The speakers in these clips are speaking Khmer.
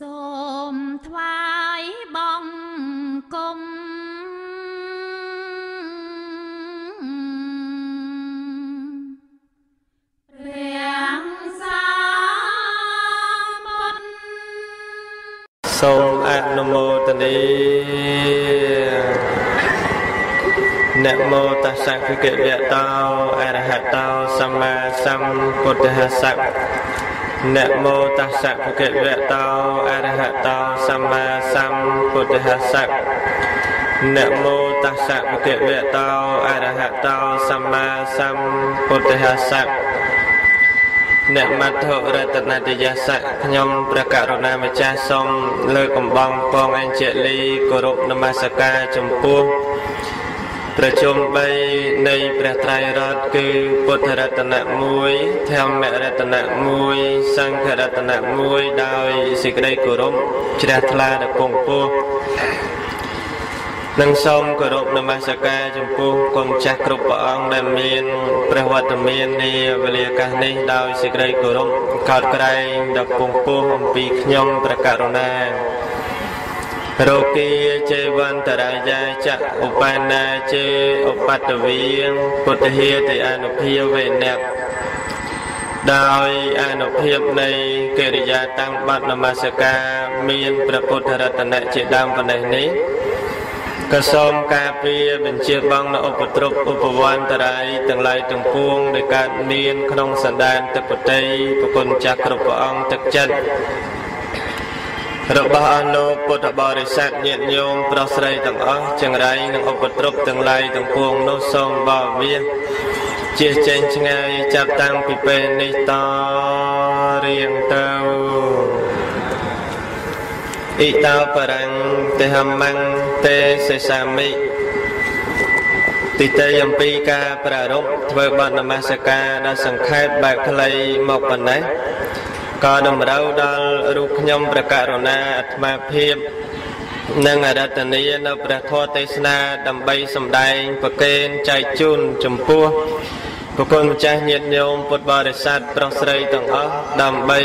សូមថ្វាយបង្គំព្រះសាបុត្រសូមអនុមោទនីនមោតស្សៈភិក្ខវតោអរហតោសម្មាសម្ពុទ្ធស្សៈ នមោតស្សៈភិក្ខវតោអរហតោសម្មាសម្ពុទ្ធស្សៈនមោតស្សៈភិក្ខវតោអរហតោសម្មាសម្ពុទ្ធស្សៈអ្នកមត្ថុរតនតយស័កខ្ញុំព្រះករុណាម្ចាស់សូមលើកកំបងពងអញ្ជលីគោរពនមស្ការចំពោះ ប្រជុំ3នៃព្រះត្រៃរតន៍គឺពុទ្ធរតនៈ1ធម្មរតនៈ1សង្ឃរតនៈ1ដោយសេចក្តីគោរពជ្រះថ្លាដល់ពងពោះនិងសូមគោរពនមស្ការចំពោះគុណចាស់គ្រប់ព្រះអង្គដែលមានព្រះវត្តមាននាវេលាកាសនេះដោយសេចក្តីគោរពកោតក្រែងដល់ពងពោះអំពីខ្ញុំព្រះករុណា រោគាចេវន្តរាយាចៈឧបានាចេឧបតវីពុទ្ធហេតិអនុភាវេណៈដោយអនុភាពនៃកិរិយាតាំងបាត់នមស្ការមានព្រះពុទ្ធរតនៈជាដើមប៉ុណ្ណេះនេះក៏សូមការពារបញ្ជាបងនៅឧបទ្រពឧបវន្តរាយទាំងឡាយទាំងពួងដែលកើតមានក្នុងសន្តានទឹកបតីប្រគុណចាស់គ្រប់ព្រះអង្គទឹកចិត្ត របស់អនុពុទ្ធបរិស័ទញាតិញោមប្រុសស្រីទាំងអស់ចង្រៃនិងឧបទ្រពទាំងឡាយទាំងពួងនោះសូមបវាជាចេញឆ្ងាយចាប់តាំងពីពេលនេះតរៀងទៅអ៊ីតោបរੰទេហមੰទេសេសាមិទីតេអំពីការប្រារព្ធធ្វើបទនមស្ការដល់សង្ខេបបែបខ្លីមកប៉ុណ្ណេះ ក៏តម្រូវដល់រូបខ្ញុំប្រករុណាអាត្មាភាពនិងអរតនីនៅព្រះធម៌ទេសនាដើម្បីសម្ដែងប្រកេនចែកជូនចំពោះ ប្រគុណម្ចាស់ញាតិញោមពុទ្ធបរិស័ទប្រុសស្រីទាំងអស់ដើម្បី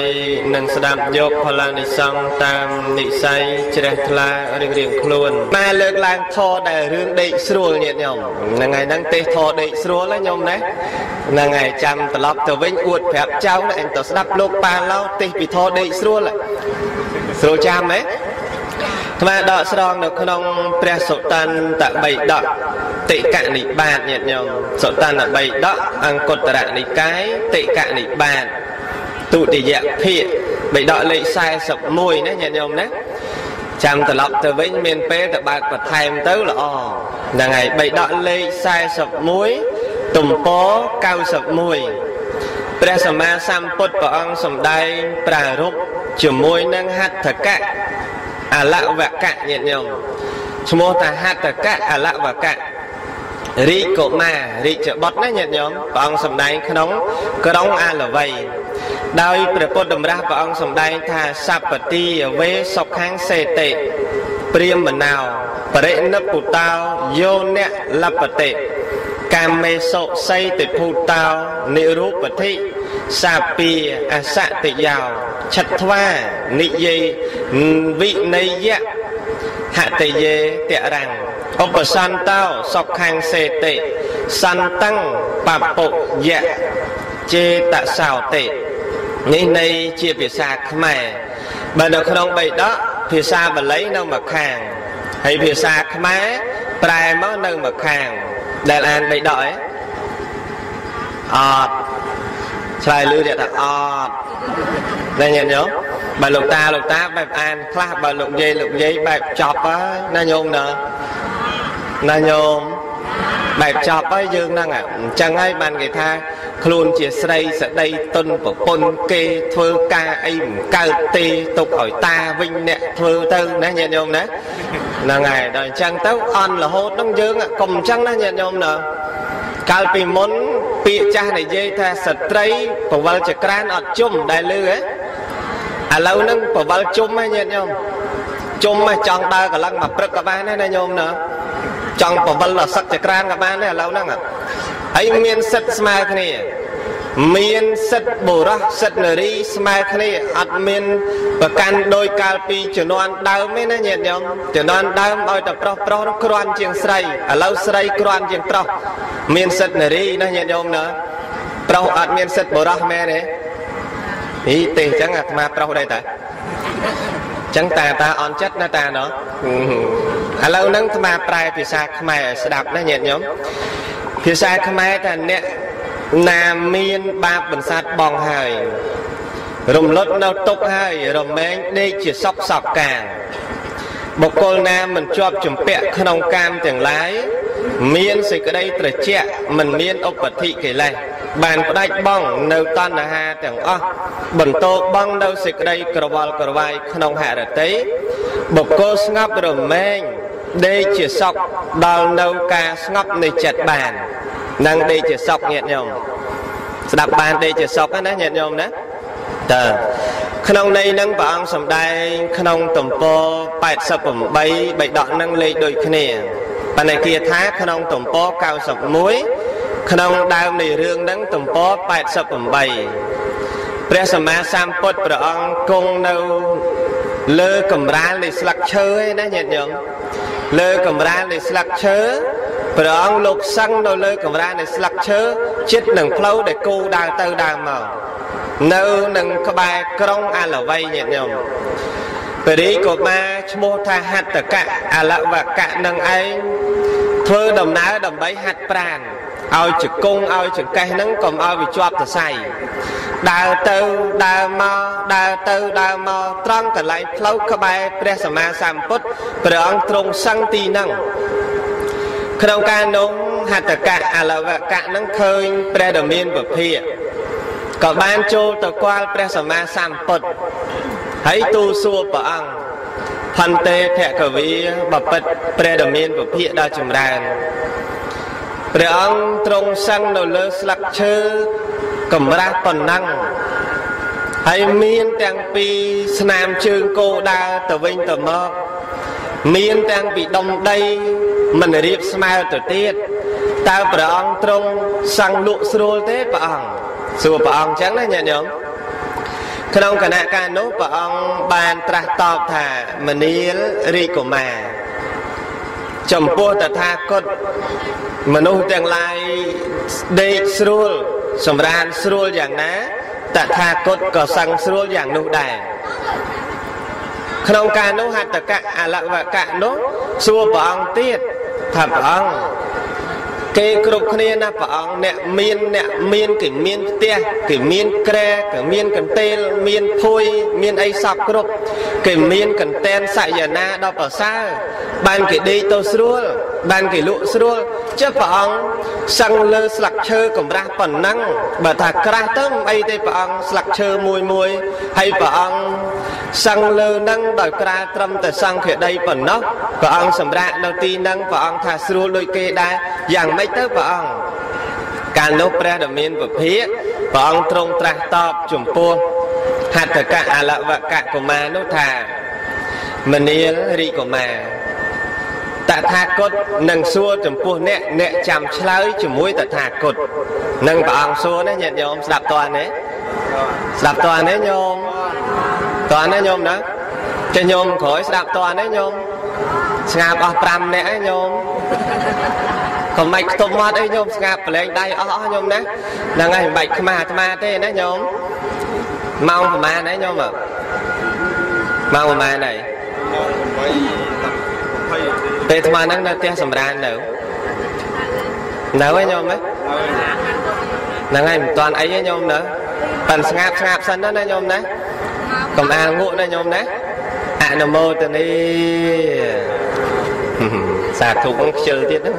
នឹងស្ដាប់យកផលនិសង្ឃតាមនិស័យជ្រះថ្លារៀងរៀងខ្លួនតែលើកឡើងធរដែលរឿងដេកស្រួលញាតិញោមហ្នឹងហើយហ្នឹងទេសធរដេកស្រួលណាញោមណាហ្នឹងហើយចាំត្រឡប់ទៅវិញអួតប្រាប់ចៅអញទៅស្ដាប់លោកប៉ាឡោទេសពីធរដេកស្រួលស្រួលចាំហ៎ថ្មដកស្រង់នៅក្នុងព្រះសុតន្តបៃដក តិកនិបាតញាតិញោមសុតន្តបៃដកអង្គតរនិកាយតិកនិបាតទុតិយភាគបៃដកលេខ41ណាញាតិញោមណាចាំត្រឡប់ទៅវិញមានពេលទៅបើកបន្ថែមទៅល្អហ្នឹងហើយបៃដកលេខ41ទំព័រ91ព្រះសម្មាសម្ពុទ្ធព្រះអង្គសម្ដែងប្រារព្ធជាមួយនឹងហត្ថកៈអលវកៈញាតិញោមឈ្មោះថាហត្ថកៈអលវកៈ រាជកុមាររាជបុត្រណាញាតិញោមព្រះអង្គសម្ដែងក្នុងក្រុងអាលវ័យដោយព្រះពុទ្ធតម្រាស់ព្រះអង្គសម្ដែងថាសពតិវេសុខាំងសេតិព្រាមមណោបរិនិពុតោយោអ្នកលបតិកាមេសុស័យតិភូតោនិរូបតិសាពីអសតិយោឆិតថ្វានិយាយវិនយៈហតយេតរាំង ឧបសន្តោសុខាំងសេតិសន្តੰបពុយៈចេតសោតិនេះនៃជាភាសាខ្មែរបើនៅក្នុងបៃដកភាសាបាលីនៅម្ខាងហើយភាសាខ្មែរប្រែមកនៅម្ខាង ដែលអានបៃដកឯងអត់ឆ្លើយលឺទៀតថាអត់ តែញាតិញោមបើលោកតាលោកតាបែបអានខ្លះបើលោកយាយលោកយាយបែបចប់ហើយណាញោមណាណាញោមបែបចប់ហើយយើងហ្នឹងអញ្ចឹងហើយបានគេថាខ្លួនជាស្រីសដីទុនប្រពន្ធគេធ្វើការអីមិនកើតទេទុកឲ្យតាវិញអ្នកធ្វើទៅណាញាតិញោមណាហ្នឹងហើយដល់អញ្ចឹងទៅអន់រហូតហ្នឹងយើងកុំអញ្ចឹងណាញាតិញោមណាកាលពីមុនពាក្យចាស់និយាយថាស្ត្រីបវលចក្រានអត់ជុំដែលលឺហ៎ ឥឡូវហ្នឹងបវលជុំហ៎ញាតិញោមជុំហ៎ចង់ដើរកន្លងមកព្រឹកក៏បានដែរណាញោមណាចង់បវលដល់សឹកចក្រានក៏បានដែរឥឡូវហ្នឹងហើយមានសិទ្ធស្មើគ្នាមានសិទ្ធបុរសសិទ្ធនារីស្មើគ្នាអត់មានប្រកាន់ដោយកាលពីជំនាន់ដើមទេណាញាតិញោមជំនាន់ដើមឲ្យតែប្រុសប្រុសគ្រាន់ជាងស្រីឥឡូវស្រីគ្រាន់ជាងប្រុសមានសិទ្ធនារីណាញាតិញោមណាប្រុសអត់មានសិទ្ធបុរសមែនទេ ហីទេអញ្ចឹងអាត្មាប្រុសដែរតាចឹងតាតាអន់ចិត្តណាតាណោះឥឡូវហ្នឹងអាត្មាប្រែភាសាខ្មែរឲ្យស្ដាប់ណាញាតិញោមភាសាខ្មែរថាអ្នកណាមានបាបបន្សាត់បងហើយ រំលត់នៅទុកហើយរមែងដេកជាសពសពកាង បុគ្គលណាមិនជាប់ជំពាក់ក្នុងកាមទាំងឡាយមានសេចក្តីត្រជាក់មិនមានឧបធិកិលេសបានផ្ដាច់បងនៅតណ្ហាទាំងអស់បន្តបងនៅសេចក្តីក្រវល់ក្រវាយក្នុងហរតីបុគ្គលស្ងប់រមែងដេកជាសុខដល់នៅការស្ងប់នៃចិត្តបាននឹងដេកជាសុខញាតិញោមស្ដាប់បានដេកជាសុខណាញាតិញោមណា តើក្នុងន័យនឹងព្រះអង្គសម្ដែងក្នុងទំព័រ88បៃដកនឹងលេខដូចគ្នាបណ្ឌគាថាក្នុងទំព័រ91ក្នុងដើមនៃរឿងនឹងទំព័រ88ព្រះសម្មាសម្ពុទ្ធព្រះអង្គគង់នៅលើកំរាលនៃស្លឹកឈើឯណាញាតិញោមលើកំរាលនៃស្លឹកឈើព្រះអង្គលោកសឹងនៅលើកំរាលនៃស្លឹកឈើចិត្តនឹងផ្លូវដែលគោដើរទៅដើរមក នៅនឹងក្បែរក្រុងអាឡវ័យញាតិញោមពរិយកុមារឈ្មោះថាហត្តកៈអលវកៈនឹងឯងធ្វើដំណើរដើម្បីហាត់ប្រាណឲ្យជង្គង់ឲ្យចង្កេះហ្នឹងកុំឲ្យវាជាប់សរសៃដើរទៅដើរមកដើរទៅដើរមកត្រង់កន្លែងផ្លូវក្បែរព្រះសម្មាសម្ពុទ្ធព្រះអង្គទ្រង់សឹងទីហ្នឹងក្នុងការនោះហត្តកៈអលវកៈនឹងឃើញព្រះដ៏មានពភា កក៏បានចូលទៅគាល់ព្រះសម្មាសម្ពុទ្ធហើយទូលសួរព្រះអង្គផន្តេភគវីបពិតព្រះដ៏មានពភាកដ៏ចម្រើនព្រះអង្គទ្រង់សឹងនៅលើស្លឹកឈើកម្រាស់ប៉ុណ្ណឹងហើយមានទាំងពីស្នាមជើងគោដើរទៅវិញទៅមកមានទាំងពីដុំដីមិនរៀបស្មើទៅទៀតតើព្រះអង្គទ្រង់សង្ឃលក់ស្រួលទេព្រះអង្គ សួរព្រះអង្គចឹងណាញាតិញោមក្នុងគណៈការនោះព្រះអង្គបានត្រាស់តបថាមនាលរាជកុមារចំពោះតថាគតមនុស្សទាំងឡាយដេកស្រួលសម្រានស្រួលយ៉ាងណាតថាគតក៏សឹងស្រួលយ៉ាងនោះដែរក្នុងការនោះហត្តកៈអលវកៈនោះសួរព្រះអង្គទៀតថាព្រះអង្គ គេគ្រប់គ្នាណាព្រះអង្គអ្នកមានអ្នកមានគេមានផ្ទះគេមានក្រែគេមានកន្ទេលមានភួយមានអីសពគ្រប់គេមានកន្តែនសយនាដល់ប្រសើរបានគេដេកទៅស្រួលបានគេលក់ស្រួល ចុះព្រះអង្គសឹងលើស្លឹកឈើកម្រាស់ប៉ុណ្ណឹងបើថាក្រាស់ទៅមិនអីទេព្រះអង្គស្លឹកឈើមួយមួយហើយព្រះអង្គសឹងលើនឹងដោយក្រាលត្រឹមតែសង្ឃដីប៉ុណ្ណោះព្រះអង្គសម្រាប់នៅទីនឹងព្រះអង្គថាស្រួលដូចគេដែរយ៉ាងម៉េចទៅព្រះអង្គកាលនោះព្រះដ៏មានពភាកព្រះអង្គទ្រង់ត្រាស់តបចំពោះហត្ថកៈអលវកៈកុមារនោះថាមនាលរីកុមារ តថាគតនឹងសួរចំពោះអ្នកអ្នកចាំឆ្លើយជាមួយតថាគតនឹងព្រះអង្គសួរណាញាតិញោមស្ដាប់តើណាស្ដាប់តើណាញោមតើណាញោមណាចេះញោមក្រោយស្ដាប់តើណាញោមស្ងាបអស់5នាក់ឯងញោមកុំបាច់ខ្ទប់មាត់អីញោមស្ងាប់ប្រឡែងដៃអស់អស់ញោមណាហ្នឹងហើយមិនបាច់ខ្មាស់អាត្មាទេណាញោមម៉ោងប្រហែលហើយញោមម៉ោងប្រហែលហើយ ពេលអាត្មាហ្នឹងនៅផ្ទះសម្រាននៅនៅហើយញោមហ្នឹងហើយមិនតាន់អីទេញោមនៅប៉ិនស្ងាត់ស្ងាត់សិនណាញោមណាកុំអាលងក់ណាញោមណាអនុមោទនីសាធុខ្ជិលទៀតណា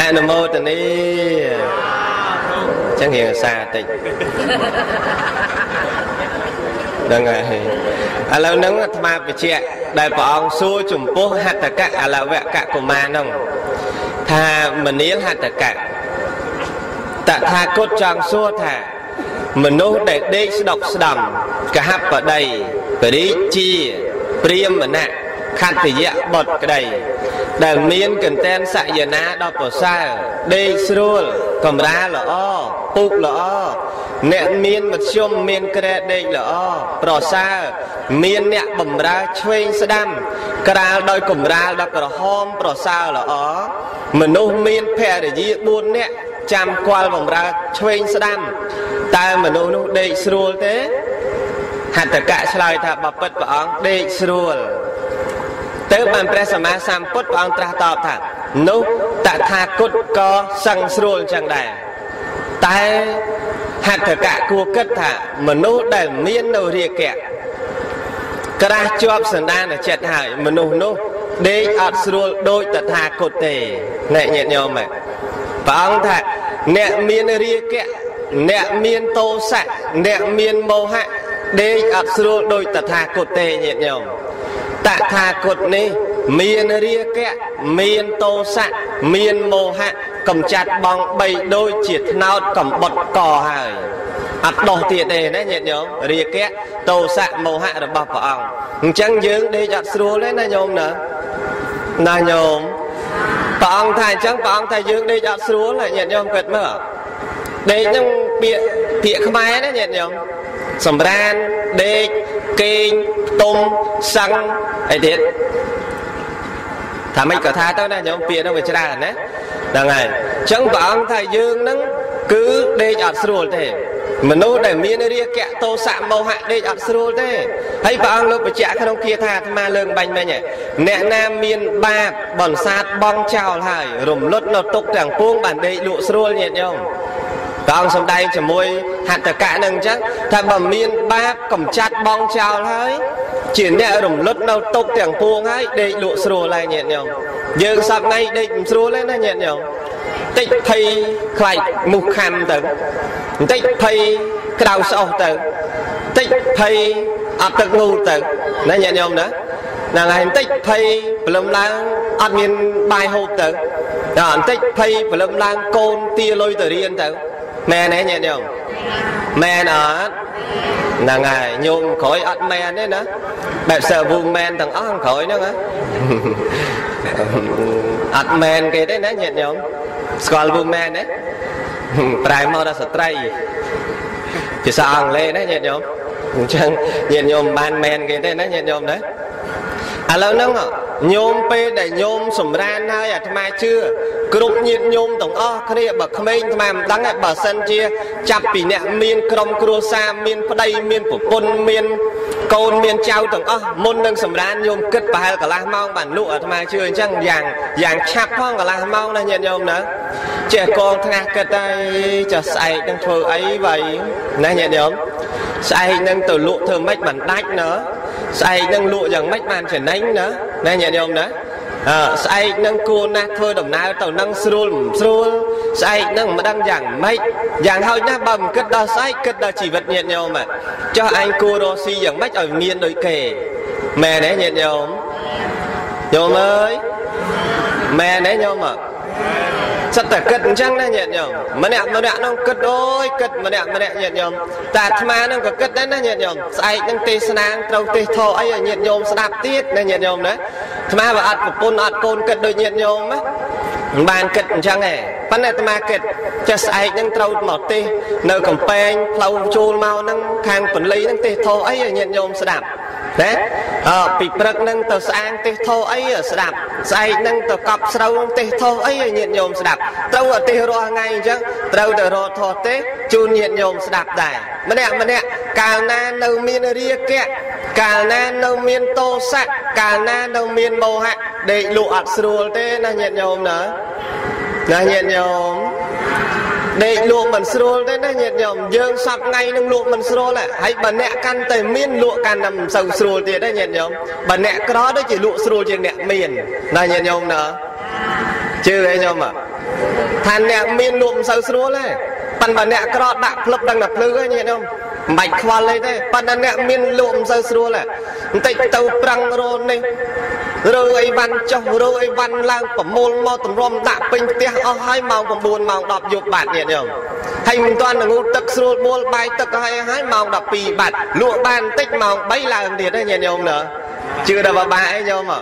អនុមោទនីចឹងរៀងសាតិច ដឹងហើយឥឡូវហ្នឹងអាត្មាបញ្ជាក់ដែលព្រះអង្គសួរចំពោះហត្តកៈអលវកៈកុមារហ្នឹងថាមនាលហត្តកៈតថាគតចង់សួរថាមនុស្សដែលដេកស្ដុកស្ដំកហបដីបរិជាព្រាមណៈខត្តយៈបុតក្តី ដែលមានកន្តែនសយនាដល់ប្រសើរដេកស្រួលកំរាលល្អពុកល្អអ្នកមានមធ្យមមានក្រែដេកល្អប្រសើរមានអ្នកបំរើឆ្វេងស្ដាំ ក្រាលដោយកំរាលដល់ក្រហមប្រសើរល្អមនុស្សមានភរិយា4នាក់ចាំគាល់បំរើឆ្វេងស្ដាំតើមនុស្សនោះដេកស្រួលទេហត្ថកៈឆ្លើយថាបពិតព្រះអង្គដេកស្រួល ទៅបានព្រះសម្មាសម្ពុទ្ធព្រះអង្គត្រាស់តបថានោះតថាគតក៏សឹងស្រួលចឹងដែរតែហត្ថកៈគួរគិតថាមនុស្សដែលមាននៅរាគៈក្រាស់ជាប់សន្តានចិត្តហើយមនុស្សនោះដេកអត់ស្រួលដូចតថាគតទេអ្នកញាតិញោមព្រះអង្គថាអ្នកមានរាគៈអ្នកមានតោសៈអ្នកមានមោហៈដេកអត់ស្រួលដូចតថាគតទេញាតិញោម តថាគតនេះ មានរាគៈមានតោសៈមានមោហៈកំចាត់បង3ដូចជាថ្នោតកំបុតកហើយអត់ដោះទៀតទេណាញាតិញោមរាគៈតោសៈមោហៈរបស់ព្រះអង្គអញ្ចឹងយើងដេកអត់ស្រួលទេណាញោមណាណាញោមព្រះអង្គថាអញ្ចឹងព្រះអង្គថាយើងដេកអត់ស្រួលញាតិញោមគិតមើលដេកហ្នឹងពាក្យពាក្យខ្មែរណាញាតិញោម សម្រានដេកគេងទុំសឹងអីទៀតថាមិនក៏ថាទៅណាញោមពាក្យហ្នឹងវាច្រើនណាហ្នឹងហើយអញ្ចឹងព្រះអង្គថាយើងហ្នឹងគឺដេកអត់ស្រួលទេមនុស្សដែលមានរាគៈតោសៈមោហៈដេកអត់ស្រួលទេហើយព្រះអង្គលោកបញ្ជាក់ក្នុងគាថាអាត្មាលើកបាញ់មិញអ្នកណាមានបាបបន្សាតបងចោលហើយរំលត់នៅទុកទាំងពួងបានដេកលក់ស្រួលញាតិញោម ព្រះអង្គសំដែងជាមួយហត្ថកៈនឹងអញ្ចឹងថាបើមានបាបកំចាត់បងចោលហើយជាអ្នករំលត់នៅទុកទាំងពួងហើយដេកលក់ស្រួលហើយញាតិញោមយើងសប្ងៃដេកមិនស្រួលទេណាញាតិញោមតិចភ័យខ្លាចមុខខំទៅបន្តិចភ័យក្តៅស្អុះទៅបន្តិចភ័យអត់ទឹកងូតទៅណាញាតិញោមណាហ្នឹងហើយបន្តិចភ័យព្រលឹមឡើងអត់មានបាយហូបទៅដល់បន្តិចភ័យព្រលឹមឡើងកូនទាលុយទៅរៀនទៅ មែនទេញាតិញោមមែនអត់ហ្នឹងហើយញោមក្រោយអត់មែនទេណាបែបសើវូមែនទាំងអស់ក្រោយហ្នឹងអត់មែនគេទេណាញាតិញោមស្គាល់វូមែនទេប្រែមកដល់ស្ត្រីភាសាអង់គ្លេសណាញាតិញោមអញ្ចឹងញាតិញោមបានមែនគេទេណាញាតិញោមណា ឥឡូវហ្នឹងញោមពេលដែលញោមសម្រានហើយអាត្មាជឿគ្រប់ញាតិញោមទាំងអស់គ្នាបើក្មេងអាត្មាមិនដឹងទេបើសិនជាចាប់ពីអ្នកមានក្រុមគ្រួសារមានប្តីមានប្រពន្ធមានកូនមានចៅទាំងអស់មុននឹងសម្រានញោមគិតប្រហែលកន្លះម៉ោងបានលក់អាត្មាជឿអញ្ចឹងយ៉ាងយ៉ាងឆាប់ផងកន្លះម៉ោងណាញាតិញោមណាចេះកងថ្ងាស់គិតហើយចាស្អែកនឹងធ្វើអីវ៉ៃណាញាតិញោមស្អែកនឹងទៅលក់ធ្វើម៉េចបានដាច់ណា ស្អែកនឹងលក់យ៉ាងម៉េចបានចំណេញណាណាញាតិញោមណាអើស្អែកនឹងគួរណាស់ធ្វើដំណើរទៅនឹងស្រួលមិនស្រួលស្អែកនឹងមិនដឹងយ៉ាងម៉េចយ៉ាងហោចណាស់បើមិនគិតដល់ស្អែកគិតដល់ជីវិតញាតិញោមចុះអញគួររស់ស៊ីយ៉ាងម៉េចឲ្យមានដូចគេមែនទេញាតិញោមញោមអើយមែនទេញោមអើយ សិតតែគិតអញ្ចឹងណាញាតិញោមម្នាក់ម្នាក់នោះគិតអូយគិតម្នាក់ម្នាក់ញាតិញោមតែអាត្មានឹងក៏គិតដែរណាញាតិញោមស្អែកនឹងទេសនាត្រូវទេសធោអីឲ្យញាតិញោមស្ដាប់ទៀតណាញាតិញោមណាអាត្មាបើអត់ប្រពន្ធអត់កូនគិតដូចញាតិញោមណាមិនបានគិតអញ្ចឹងទេប៉ុន្តែអាត្មាគិតចេះស្អែកនឹងត្រូវមកទេសនៅកំពែងផ្លូវចូលមកហ្នឹងខាងពន្លៃហ្នឹងទេសធោអីឲ្យញាតិញោមស្ដាប់ណាអើពីព្រឹកនឹងទៅស្អាងទេសធោអីស្ដាប់ស្អែកនឹងទៅកប់ស្រូវទេសធោអីឲ្យញាតិញោមស្ដាប់ត្រូវអទេសរាល់ថ្ងៃអញ្ចឹងត្រូវតែរកធោទេសជូនញាតិញោមស្ដាប់ដែរម្នាក់ម្នាក់កាលណានៅមានរាគៈកាលណានៅមានតោសៈកាលណានៅមានមោហៈដេកលក់អត់ស្រួលទេណាញាតិញោមណាណាញាតិញោមដេកលក់មិនស្រួលទេណាញាតិញោមយើងសប្ថ្ងៃនឹងលក់មិនស្រួលហើយបើអ្នកកាន់តែមានលក់កាន់តែមិនសូវស្រួលទៀតទេញាតិញោមបើអ្នកក្រដូចជាលក់ស្រួលជាងអ្នកមានណាញាតិញោមណាជឿទេញោម ថាអ្នកមានលក់មិនសូវស្រួលទេប៉ុន្តែអ្នកក្រដាក់ផ្លឹបដឹងតែភ្លឺហ្នឹងញាតិញោមមិនបាច់ខ្វល់អីទេប៉ុន្តែអ្នកមានលក់មិនសូវស្រួលទេបន្តិចទៅប្រឹងរោនេះរើអីវ៉ាន់ចុះរើអីវ៉ាន់ឡើងប្រមូលមកទម្រាំដាក់ពេញផ្ទះអស់ហើយម៉ោង9ម៉ោង10យប់បាត់ញាតិញោមហើយមិនទាន់ងូតទឹកស្រួលបួលបាយទឹកហើយហើយម៉ោង12បាត់លក់បានបន្តិចម៉ោង3ឡើងទៀតហ្នឹងញាតិញោមណាជឿដល់បាក់អីញោមហើ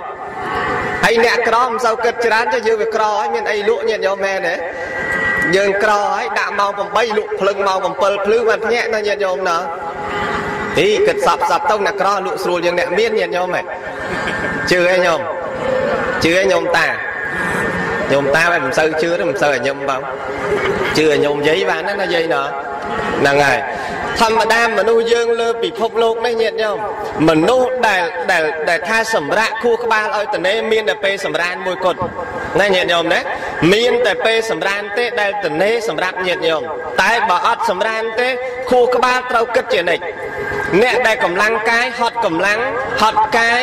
យអ្នកក្រមិនសូវគិតច្រើនទេយើងវាក្រហើយមានអីលក់ញាតិញោមមែនទេយើងក្រហើយដាក់ម៉ោង8លក់ភ្លឹងម៉ោង7ភ្លឺបានភ្ញាក់ណាញាតិញោមណាអីគិតសັບសັບទៅអ្នកក្រលក់ស្រួលយើងអ្នកមានញាតិញោមហ៎ជឿឯងញោមជឿឯងញោមតាញោមតាមិនសូវជឿទេមិនសូវឲ្យញឹមបងជឿឲ្យញោមយាយបានណាយាយណាហ្នឹងហើយ ធម្មតាមនុស្សយើងលើពិភពលោកនេះញាតិញោមមនុស្សដែលដែលដែលថាសម្រាប់ខួរក្បាលឲ្យតនេមានតែពេលសម្រានមួយគត់ណាញាតិញោមណាមានតែពេលសម្រានទេដែលតនេសម្រាប់ញាតិញោមតែបើអត់សម្រានទេខួរក្បាលត្រូវគិតជានិច្ចអ្នកដែលកម្លាំងកាយហត់កម្លាំងហត់កាយ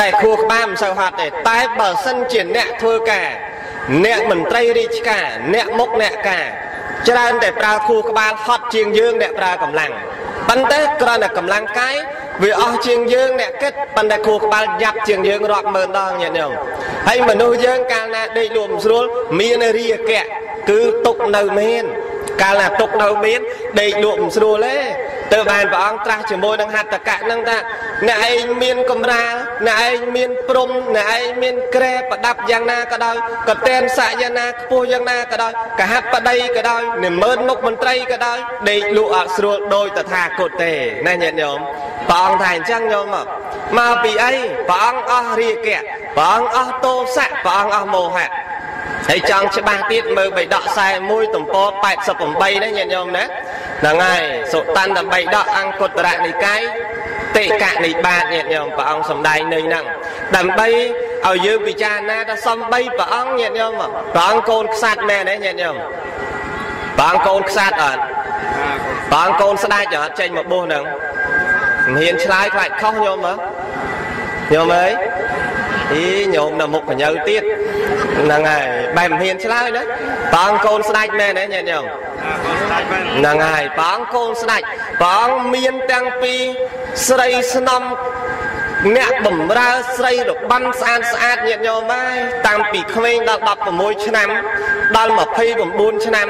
តែខួរក្បាលមិនសូវហត់ទេតែបើសិនជាអ្នកធ្វើការអ្នកមន្ត្រីរាជការអ្នកមុខអ្នកការ ច្រើនតែប្រើខួរក្បាលហត់ជាងយើងអ្នកប្រើកម្លាំងប៉ុន្តែគ្រាន់តែកម្លាំងកាយវាអស់ជាងយើងអ្នកគិតប៉ុន្តែខួរក្បាលយ៉ាប់ជាងយើងរាប់ម៉ឺនដងញាតិញោមហើយមនុស្សយើងកាលណាដេកលក់មិនស្រួលមានរាគៈគឺទុកនៅមានកាលណាទុកនៅមានដេកលក់មិនស្រួលទេ ទៅបានព្រះអង្គត្រាស់ជាមួយនឹងហត្ថកៈហ្នឹងថាអ្នកឯងមានកំរាលអ្នកឯងមានព្រំអ្នកឯងមានក្រែប្រដាប់យ៉ាងណាក៏ដោយកតេនស័កយ៉ាងណាខ្ពស់យ៉ាងណាក៏ដោយកហបដីក៏ដោយនិមឺនមុខមន្ត្រីក៏ដោយដេកលក់អត់ស្រួលដោយតថាគតទេណាញាតិញោមព្រះអង្គថាអញ្ចឹងញោមមកពីអីព្រះអង្គអស់រាគៈព្រះអង្គអស់ទោសៈព្រះអង្គអស់មោហៈហើយចង់ច្បាស់ទៀតមើលបៃដក41ទំព័រ88ណាញាតិញោមណា ហ្នឹងហើយសុតន្តបៃដកអង្គតរនិកាយតិកនិបាតញាតិញោមព្រះអង្គសំដែងនៅហ្នឹងដើម្បីឲ្យយើងពិចារណាថាសំបីព្រះអង្គញាតិញោមព្រះអង្គកូនខ្សាត់មែនទេញាតិញោមព្រះអង្គកូនខ្សាត់អត់ព្រះអង្គកូនស្ដេចអត់ចេញមកបោះហ្នឹងមិនហ៊ានឆ្លើយខ្លាចខុសញោមមើលញោមអើយ អីញោមនៅមុខកញ្ញើទៀតហ្នឹងហើយបែបមិនហ៊ានឆ្លើយណាព្រះអង្គកូនស្ដេចមែនទេញាតិញោមហ្នឹងហើយព្រះអង្គកូនស្ដេចព្រះអង្គមានទាំងពីស្រីស្នំអ្នកបំរើស្រីរបាំស្អាតស្អាតញាតិញោមហើយតាំងពីក្មេងដល់16ឆ្នាំដល់29ឆ្នាំ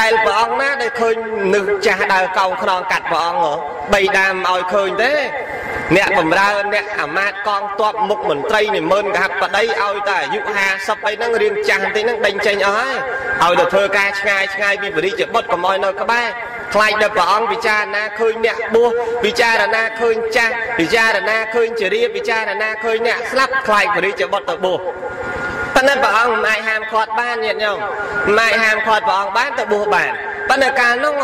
ដែលព្រះអង្គណាដែលឃើញនឹកចាស់ដើរកោងខ្នងកាត់ព្រះអង្គបីដាមឲ្យឃើញទេ អ្នកបំរើអ្នកអាមាត្យកងទ័ពមុខមន្ត្រីនិមឺនកហបតីឲ្យតែអាយុ50អីហ្នឹងរៀងចាស់បន្តិចហ្នឹងដេញចេញអស់ហើយឲ្យទៅធ្វើការឆ្ងាយឆ្ងាយពីបរិជ្ជបុត្រកុំឲ្យនៅក្បែរខ្លាចដល់ព្រះអង្គពិចារណាឃើញអ្នកបួសពិចារណាឃើញចាស់ពិចារណាឃើញជារាពិចារណាឃើញអ្នកស្លាប់ខ្លាចបរិជ្ជបុត្រទៅបួសប៉ុន្តែព្រះអង្គមិនអាចហាមឃាត់បានញាតិញោមមិនអាចហាមឃាត់ព្រះអង្គបានទៅបួសបានប៉ុន្តែកាលនោះ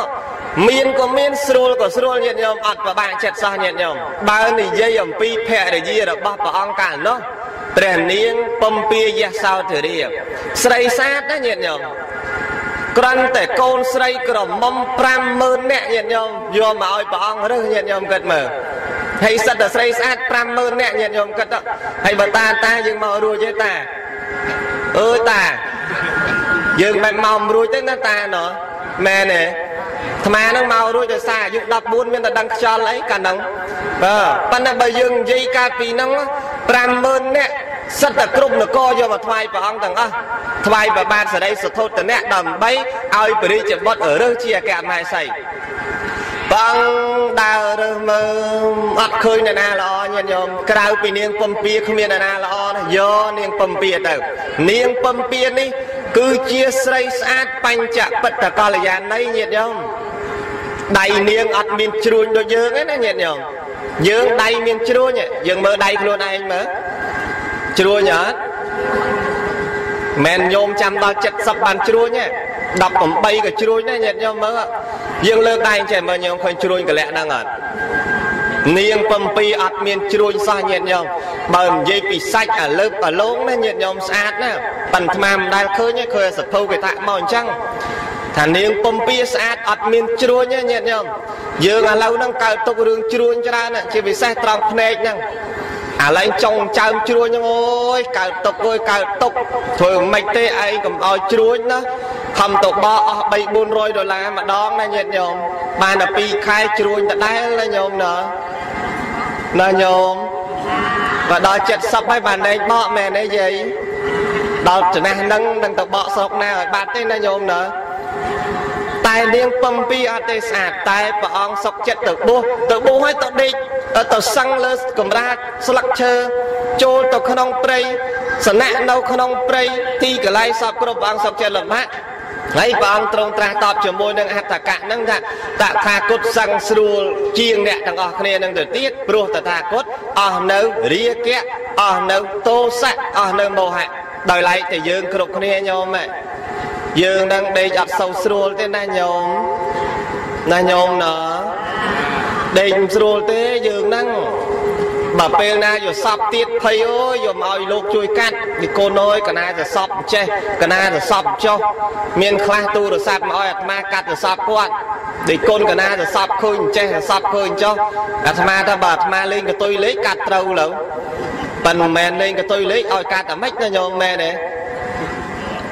មានក៏មានស្រួលក៏ស្រួលញាតិញោមអត់ប្របាក់ចិត្តសោះញាតិញោមបើនិយាយអំពីភរិយារបស់ព្រះអង្គកាលនោះព្រះនាងពំពាយសោធិរាស្រីសាទណាញាតិញោមក្រាន់តែកូនស្រីក្រមុំ50000នាក់ញាតិញោមយកមកឲ្យព្រះអង្គរើសញាតិញោមគិតមើលហើយសិតតែស្រីស្អាត50000នាក់ញាតិញោមគិតទៅហើយបើតាតាយើងមករួចទេតាអើយតាយើងមិនមករួចទេណាតាណោះមែនទេ អាត្មានឹងមករួចដោយសារអាយុ14មានតែដឹងខ្យល់អីកាលហ្នឹងបាទប៉ុន្តែបើយើងនិយាយកាលពីហ្នឹង50000នាក់សិតតែគ្រប់នគរយកមកថ្វាយព្រះអង្គទាំងអស់ថ្វាយប្របាទសរិសធុតនៈដើម្បីឲ្យពរិជ្ជបុត្ររើសជាអគ្គមហេសីបងដើររើសមើលអត់ឃើញអ្នកណាល្អញាតិញោមក្រៅពីនាងពំពាគ្មានអ្នកណាល្អណាយកនាងពំពាទៅ នាងពំពានេះ គឺជាស្រីស្អាតបញ្ចបិតកល្យាណីញាតិញោមដៃនាងអត់មានជ្រួញដូចយើងទេណាញាតិញោមយើងដៃមានជ្រួញយើងមើលដៃខ្លួនឯងមើលជ្រួញអត់មែនញោមចាំដល់70បានជ្រួញទេ18ក៏ជ្រួញដែរញាតិញោមមើលយើងលើកដៃចេះមើលញោមឃើញជ្រួញកលៈហ្នឹងអត់ នាង7អត់មានជ្រួញសោះញាតិញោមបើនិយាយពីសាច់អាលើបអាលងណាញាតិញោមស្អាតណាប៉ិនថ្មមិនដែលឃើញទេឃើញសភៅគេថាមកអញ្ចឹងថានាងពំពាស្អាតអត់មានជ្រួញទេញាតិញោមយើងឥឡូវហ្នឹងកើតទុករឿងជ្រួញច្រើនជាពិសេសត្រង់ភ្នែកហ្នឹងអាឡែងចុងចើមជ្រួញហ្នឹងអូយកើតទុកអើយកើតទុកធ្វើមិនទេឯងកុំឲ្យជ្រួញណា ខំទៅបោអស់3 400ដុល្លារម្ដងណាញាតិញោមបានតែ2ខែជ្រួញដដែលណាញោមណាណាញោមបើដល់70ហើយបានដេកបកមែនទេយាយដល់ចំណាស់ហ្នឹងនឹងទៅបកស្រុកណាឲ្យបាត់ទេណាញោមណាតែនាងពំពីអត់ទេស្អាតតែព្រះអង្គសុកចិត្តទៅបួសទៅបួសឲ្យទៅដេកទៅសឹងលើកំរាចស្លឹកឈើចូលទៅក្នុងព្រៃសណៈនៅក្នុងព្រៃទីកន្លែងសពគ្រប់អង្គសពចិត្តលំបាក់ ហើយព្រះអង្គទ្រង់ត្រាស់តបជាមួយនឹងអត្តកៈហ្នឹងថាតថាគតសង្ស្រួលជាងអ្នកទាំងអស់គ្នានឹងទៅទៀតព្រោះតថាគតអស់នៅរាគៈអស់នៅទោសៈអស់នៅមោហៈដោយឡែកតែយើងគ្រប់គ្នាញោមយើងនឹងដេកអត់សូវស្រួលទេណាញោមណាញោមណាដេកស្រួលទេយើងហ្នឹង បើពេលណាយកសពទៀតភ័យអូយយកមកឲ្យលោកជួយកាត់និកូនអើយកណាទៅសពចេះកណាទៅសពចុះមានខ្លះទូរស័ព្ទមកឲ្យអាត្មាកាត់ទៅសពគាត់និកូនកណាទៅសពឃើញចេះទៅសពឃើញចុះអាត្មាថាបើអាត្មាលេងកតុយលេខកាត់ត្រូវលើប៉ិនមិនមែនលេងកតុយលេខឲ្យកាត់តែម៉េចណាញោមមែនទេ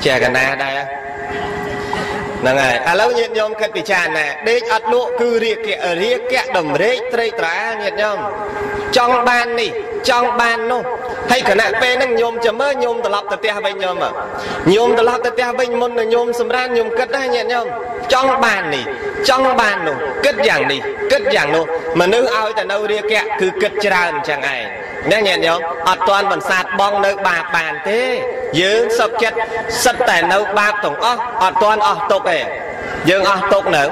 ចេះកណាដែរ ហ្នឹងហើយឥឡូវញាតិញោមគិតពិចារណាដេកអត់លក់គឺរាគៈរាគៈដំរេកត្រេកត្រាញាតិញោមចង់បាននេះចង់បាននោះហើយគណៈពេលហ្នឹងញោមចាំមើលញោមត្រឡប់ទៅផ្ទះវិញញោមញោមត្រឡប់ទៅផ្ទះវិញមុននឹងញោមសម្រានញោមគិតដែរញាតិញោមចង់បាននេះចង់បាននោះគិតយ៉ាងនេះគិតយ៉ាងនោះមនុស្សឲ្យតែនៅរាគៈគឺគិតច្រើនអញ្ចឹងឯងណាញាតិញោមអត់ទាន់បន្សាតបងនៅបាបបានទេ យើងសុខចិត្តសិតតែនៅបាបទាំងអស់អត់ទាន់អស់ទុកទេយើងអស់ទុកនៅ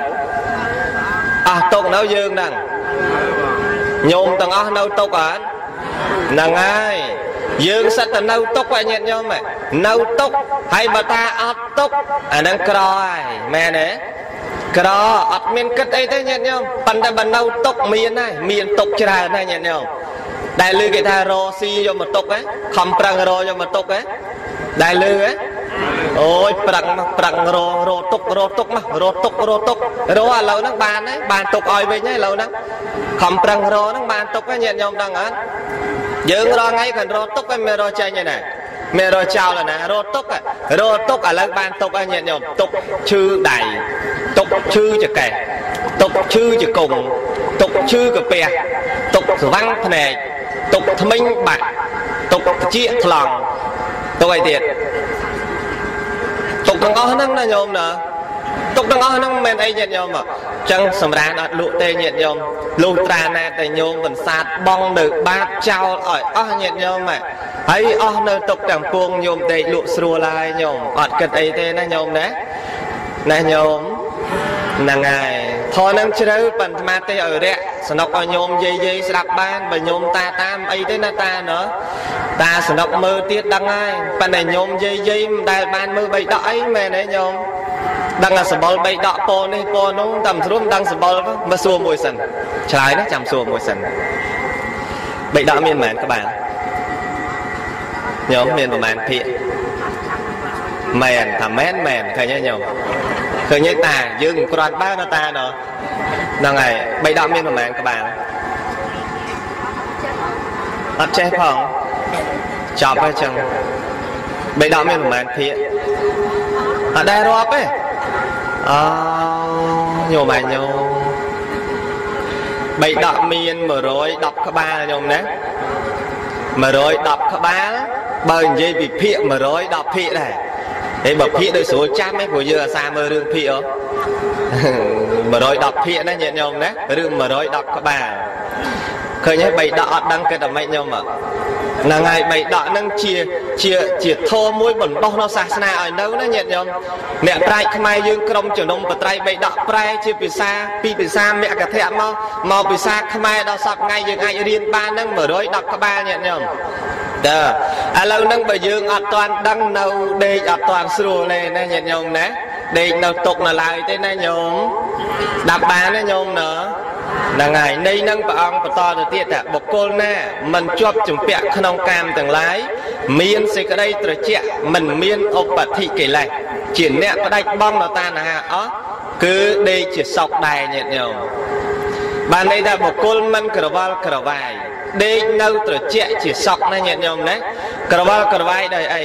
អស់ទុកនៅយើងហ្នឹងញោមទាំងអស់នៅទុកអត់ហ្នឹងហើយយើងសិតតែនៅទុកឲ្យញាតិញោមនៅទុកហើយបើថាអត់ទុកអាហ្នឹងក្រហើយមែនទេក្រអត់មានគិតអីទេញាតិញោមប៉ុន្តែបើនៅទុកមានហើយមានទុកច្រើនហើយញាតិញោម ដែលលឺគេថារស៊ីយកមកទុកហ៎ខំប្រឹងរយកមកទុកហ៎ដែលលឺហ៎អូយប្រឹងមកប្រឹងររទុករទុកមករទុករទុករឥឡូវហ្នឹងបានហើយបានទុកឲ្យវិញហើយឥឡូវហ្នឹងខំប្រឹងរហ្នឹងបានទុកហើយញាតិញោមដឹងអត់យើងរាល់ថ្ងៃគាត់រទុកហើយមិនរចេញទេណាមានរចោលណារទុករទុកឥឡូវបានទុកហើយញាតិញោមទុកឈឺដៃទុកឈឺចកេះទុកឈឺចកុងទុកឈឺកាពះទុកស្វាំងភ្នែក ទុកថ្មិញបាក់ទុកជាថ្លង់ទុកអីទៀតទុកទាំងអស់ហ្នឹងណាញោមណាទុកទាំងអស់ហ្នឹងមិនមែនអីញាតិញោមអញ្ចឹងសម្រានអត់លក់ទេញាតិញោមលុះត្រាណាតែញោមបន្សាតបងនៅបាបចោលឲ្យអស់ញាតិញោមហើយអស់នៅទុកទាំងពួងញោមដេកលក់ស្រួលហើយញោមអត់គិតអីទេណាញោមណាណាញោម ហ្នឹងហើយធរនឹងជ្រៅប៉ុន្តែទេឲ្យរៈសនុកឲ្យញោមយាយយាយស្ដាប់បានបើញោមតាតាមអីទេណាតាណោះតាសនុកមើលទៀតដឹងហើយប៉ុន្តែញោមយាយយាយមិនដែលបានមើលបីដកអីមែនទេញោមដឹងអាសម្បល់បីដកពោនេះពោនោះតាមស្រួលមិនដឹងសម្បល់មកសួរមួយសិនឆ្លើយណាចាំសួរមួយសិនបីដកមានប៉ុន្មានក្បាលញោមមានប្រហែលភាកមែនថាមែនមែនឃើញទេញោម ឃើញទេតាយើងមិនគ្រាន់បើណាតាណោះហ្នឹងហើយបីដកមានប្រហែលក្បាលអត់ចេះផងចប់ហើយចឹងបីដកមានប្រហែលភាកអត់ដែររាប់ទេអូញោមឯងញោមបីដកមាន110ក្បាលញោមណា110ក្បាលបើនិយាយពីភាក110ភាកដែរ ហើយបើភាកដូចស្រួលចាំឯងព្រោះយើងអាសាមើលរឿងភាកអូ110ភាកណាញាតិញោមណារឿង110ក្បាលឃើញហើយបីដកអត់ដឹងគិតតែម៉េចញោមហ្នឹងហើយបីដកហ្នឹងជាជាជាធម៌មួយបណ្ដោះនៅសាសនាឲ្យនៅណាញាតិញោមអ្នកប្រាជ្ញខ្មែរយើងក្រុមជំនុំបត្រៃបីដកប្រែជាភាសាពីភាសាមគ្គធៈមកមកភាសាខ្មែរដល់សពថ្ងៃយើងអាចរៀនបានហ្នឹង110ក្បាលញាតិញោម តើឥឡូវហ្នឹងបើយើងអត់ទាន់ដឹងនៅដេកអត់ទាន់ស្រួលទេណាញាតិញោមណាដេកនៅទុកនៅឡើយទេណាញោមស្ដាប់បានណាញោមណាហ្នឹងហើយនៃនឹងព្រះអង្គបន្តទៅទៀតថាបុគ្គលណាមិនជាប់ជំពាក់ក្នុងកាមទាំងឡាយមានសេចក្តីត្រជាក់មិនមានឧបធិកិលេសជាអ្នកផ្ដាច់បងនៅតាណាអស់គឺដេកជាសោកដែរញាតិញោមបានន័យថាបុគ្គលមិនក្រវល់ក្រវាយ ដេកនៅត្រជាក់ជាសក់ណាញាតិញោមណាក្រវល់ក្រវាយដោយអី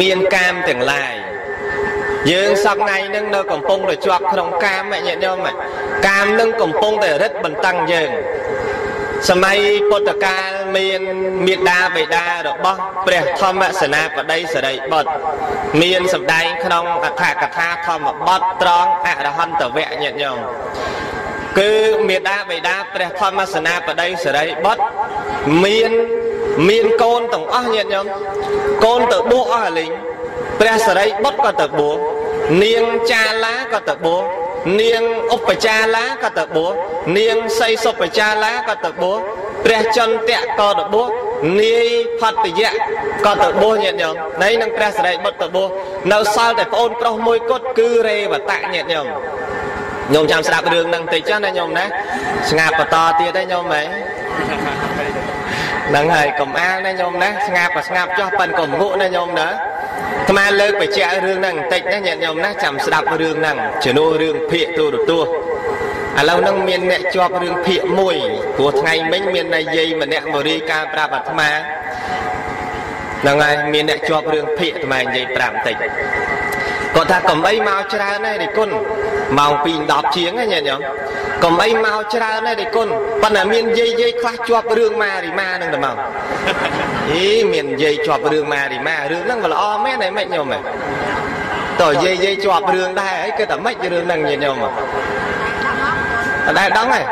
មានកាមទាំងឡាយយើងសប្ងៃនឹងនៅកំពុងតែជាប់ក្នុងកាមញាតិញោមកាមនឹងកំពុងតែរិតបន្តឹងយើងសម័យពុទ្ធកាលមានមេដាបេដារបស់ព្រះធម្មសេនាបតីសរិបុត្រមានសម្ដែងក្នុងអដ្ឋកថាធម្មបទត្រង់អរហន្តវៈញាតិញោម គឺមេដាបេដាព្រះធម្មសេនាបតីសរិបុត្រមានមានកូនទាំងអស់ញាតិញោមកូនទៅបួសអស់អាលីងព្រះសរិបុត្រក៏ទៅបួសនាងចាឡាក៏ទៅបួសនាងឧបចាឡាក៏ទៅបួសនាងសីសុបចាឡាក៏ទៅបួសព្រះចន្ទៈក៏ទៅបួសនាយផតយៈក៏ទៅបួសញាតិញោមនៃនឹងព្រះសរិបុត្រទៅបួសនៅសល់តែប្អូនប្រុសមួយគត់គឺរេវតៈញាតិញោម ញោមចាំស្ដាប់រឿងហ្នឹងតិចចុះណាញោមណាស្ងាត់បន្តទៀតទេញោមហ៎ហ្នឹងហើយកុំអាលណាញោមណាស្ងាត់ក៏ស្ងាត់ចុះប៉ិនកុំងក់ណាញោមណាអាត្មាលើកបញ្ជាក់រឿងហ្នឹងបន្តិចណាញាតិញោមណាចាំស្ដាប់រឿងហ្នឹងជំនួសរឿងភាកទូរទស្សន៍ឥឡូវហ្នឹងមានអ្នកជាប់រឿងភាកមួយព្រោះថ្ងៃមិញមាននាយីម្នាក់មករាយការណ៍ប្រាប់អាត្មាហ្នឹងហើយមានអ្នកជាប់រឿងភាកអាត្មានិយាយប្រាប់បន្តិច គាត់ថាកំអីមកច្រើនហើយរិគុណម៉ោង2:10ជាងណាញាតិញោមកុំអីមកច្រើនទេដេគុណប៉ុន្តែមានយាយយាយខ្លះជាប់រឿងម៉ារីម៉ានឹងទៅមកអីមានយាយជាប់រឿងម៉ារីម៉ារឿងហ្នឹងវាល្អមែនហើយមិនញោមហ៎តើយាយយាយជាប់រឿងដែរអីគឺតែមិនរឿងហ្នឹងញាតិញោមអត់ដែរដងហ៎អា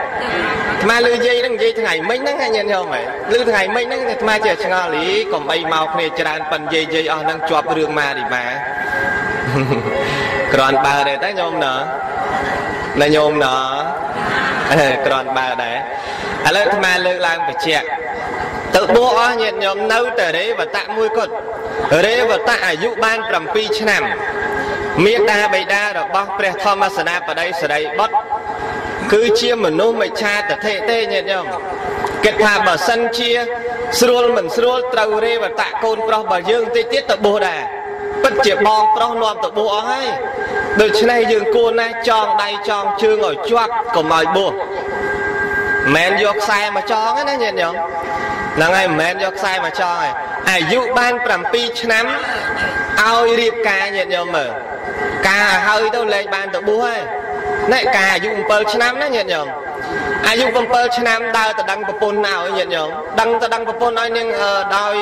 ត្មាលឺយាយហ្នឹងនិយាយថ្ងៃមិញហ្នឹងញាតិញោមហ៎លឺថ្ងៃមិញហ្នឹងអាត្មាចេះឆ្ងល់លីកុំអីមកគ្នាច្រើនប៉ិនយាយយាយអស់ហ្នឹងជាប់រឿងម៉ារីម៉ា គ្រាន់បើទេតែញោមណ៎ណាញោមណ៎ក្រាន់បើដែរឥឡូវអាត្មាលើកឡើងបញ្ជាក់ទៅបួសអស់ញាតិញោមនៅតែរេវតៈមួយគត់រេវតៈអាយុបាន7ឆ្នាំមេដាបេដារបស់ព្រះធម្មសនាបតីសរីបុត្រគឺជាមនុស្សមិឆាតថេទេញាតិញោមគិតថាបើសិនជា ស្រួលមិនស្រួលត្រូវរេវតៈកូនប្រុសរបស់យើងតិចទៀតទៅបួសដែរ ពិតជាបងប្រុសនាំទៅបួសអស់ហើយដូច្នេះយើងគួរណាស់ចងដៃចងជើងឲ្យជាប់កុំឲ្យបួសមិនយកខ្សែមកចងណាញាតិញោមហ្នឹងហើយមិនមែនយកខ្សែមកចងទេអាយុបាន7ឆ្នាំឲ្យរៀបការញាតិញោមមើលការហើយទៅលែងបានទៅបួសហើយណែការអាយុ7ឆ្នាំណាញាតិញោមអាយុ7ឆ្នាំដើរទៅដឹងប្រពន្ធឲ្យញាតិញោមដឹងទៅដឹងប្រពន្ធឲ្យនាងដោយ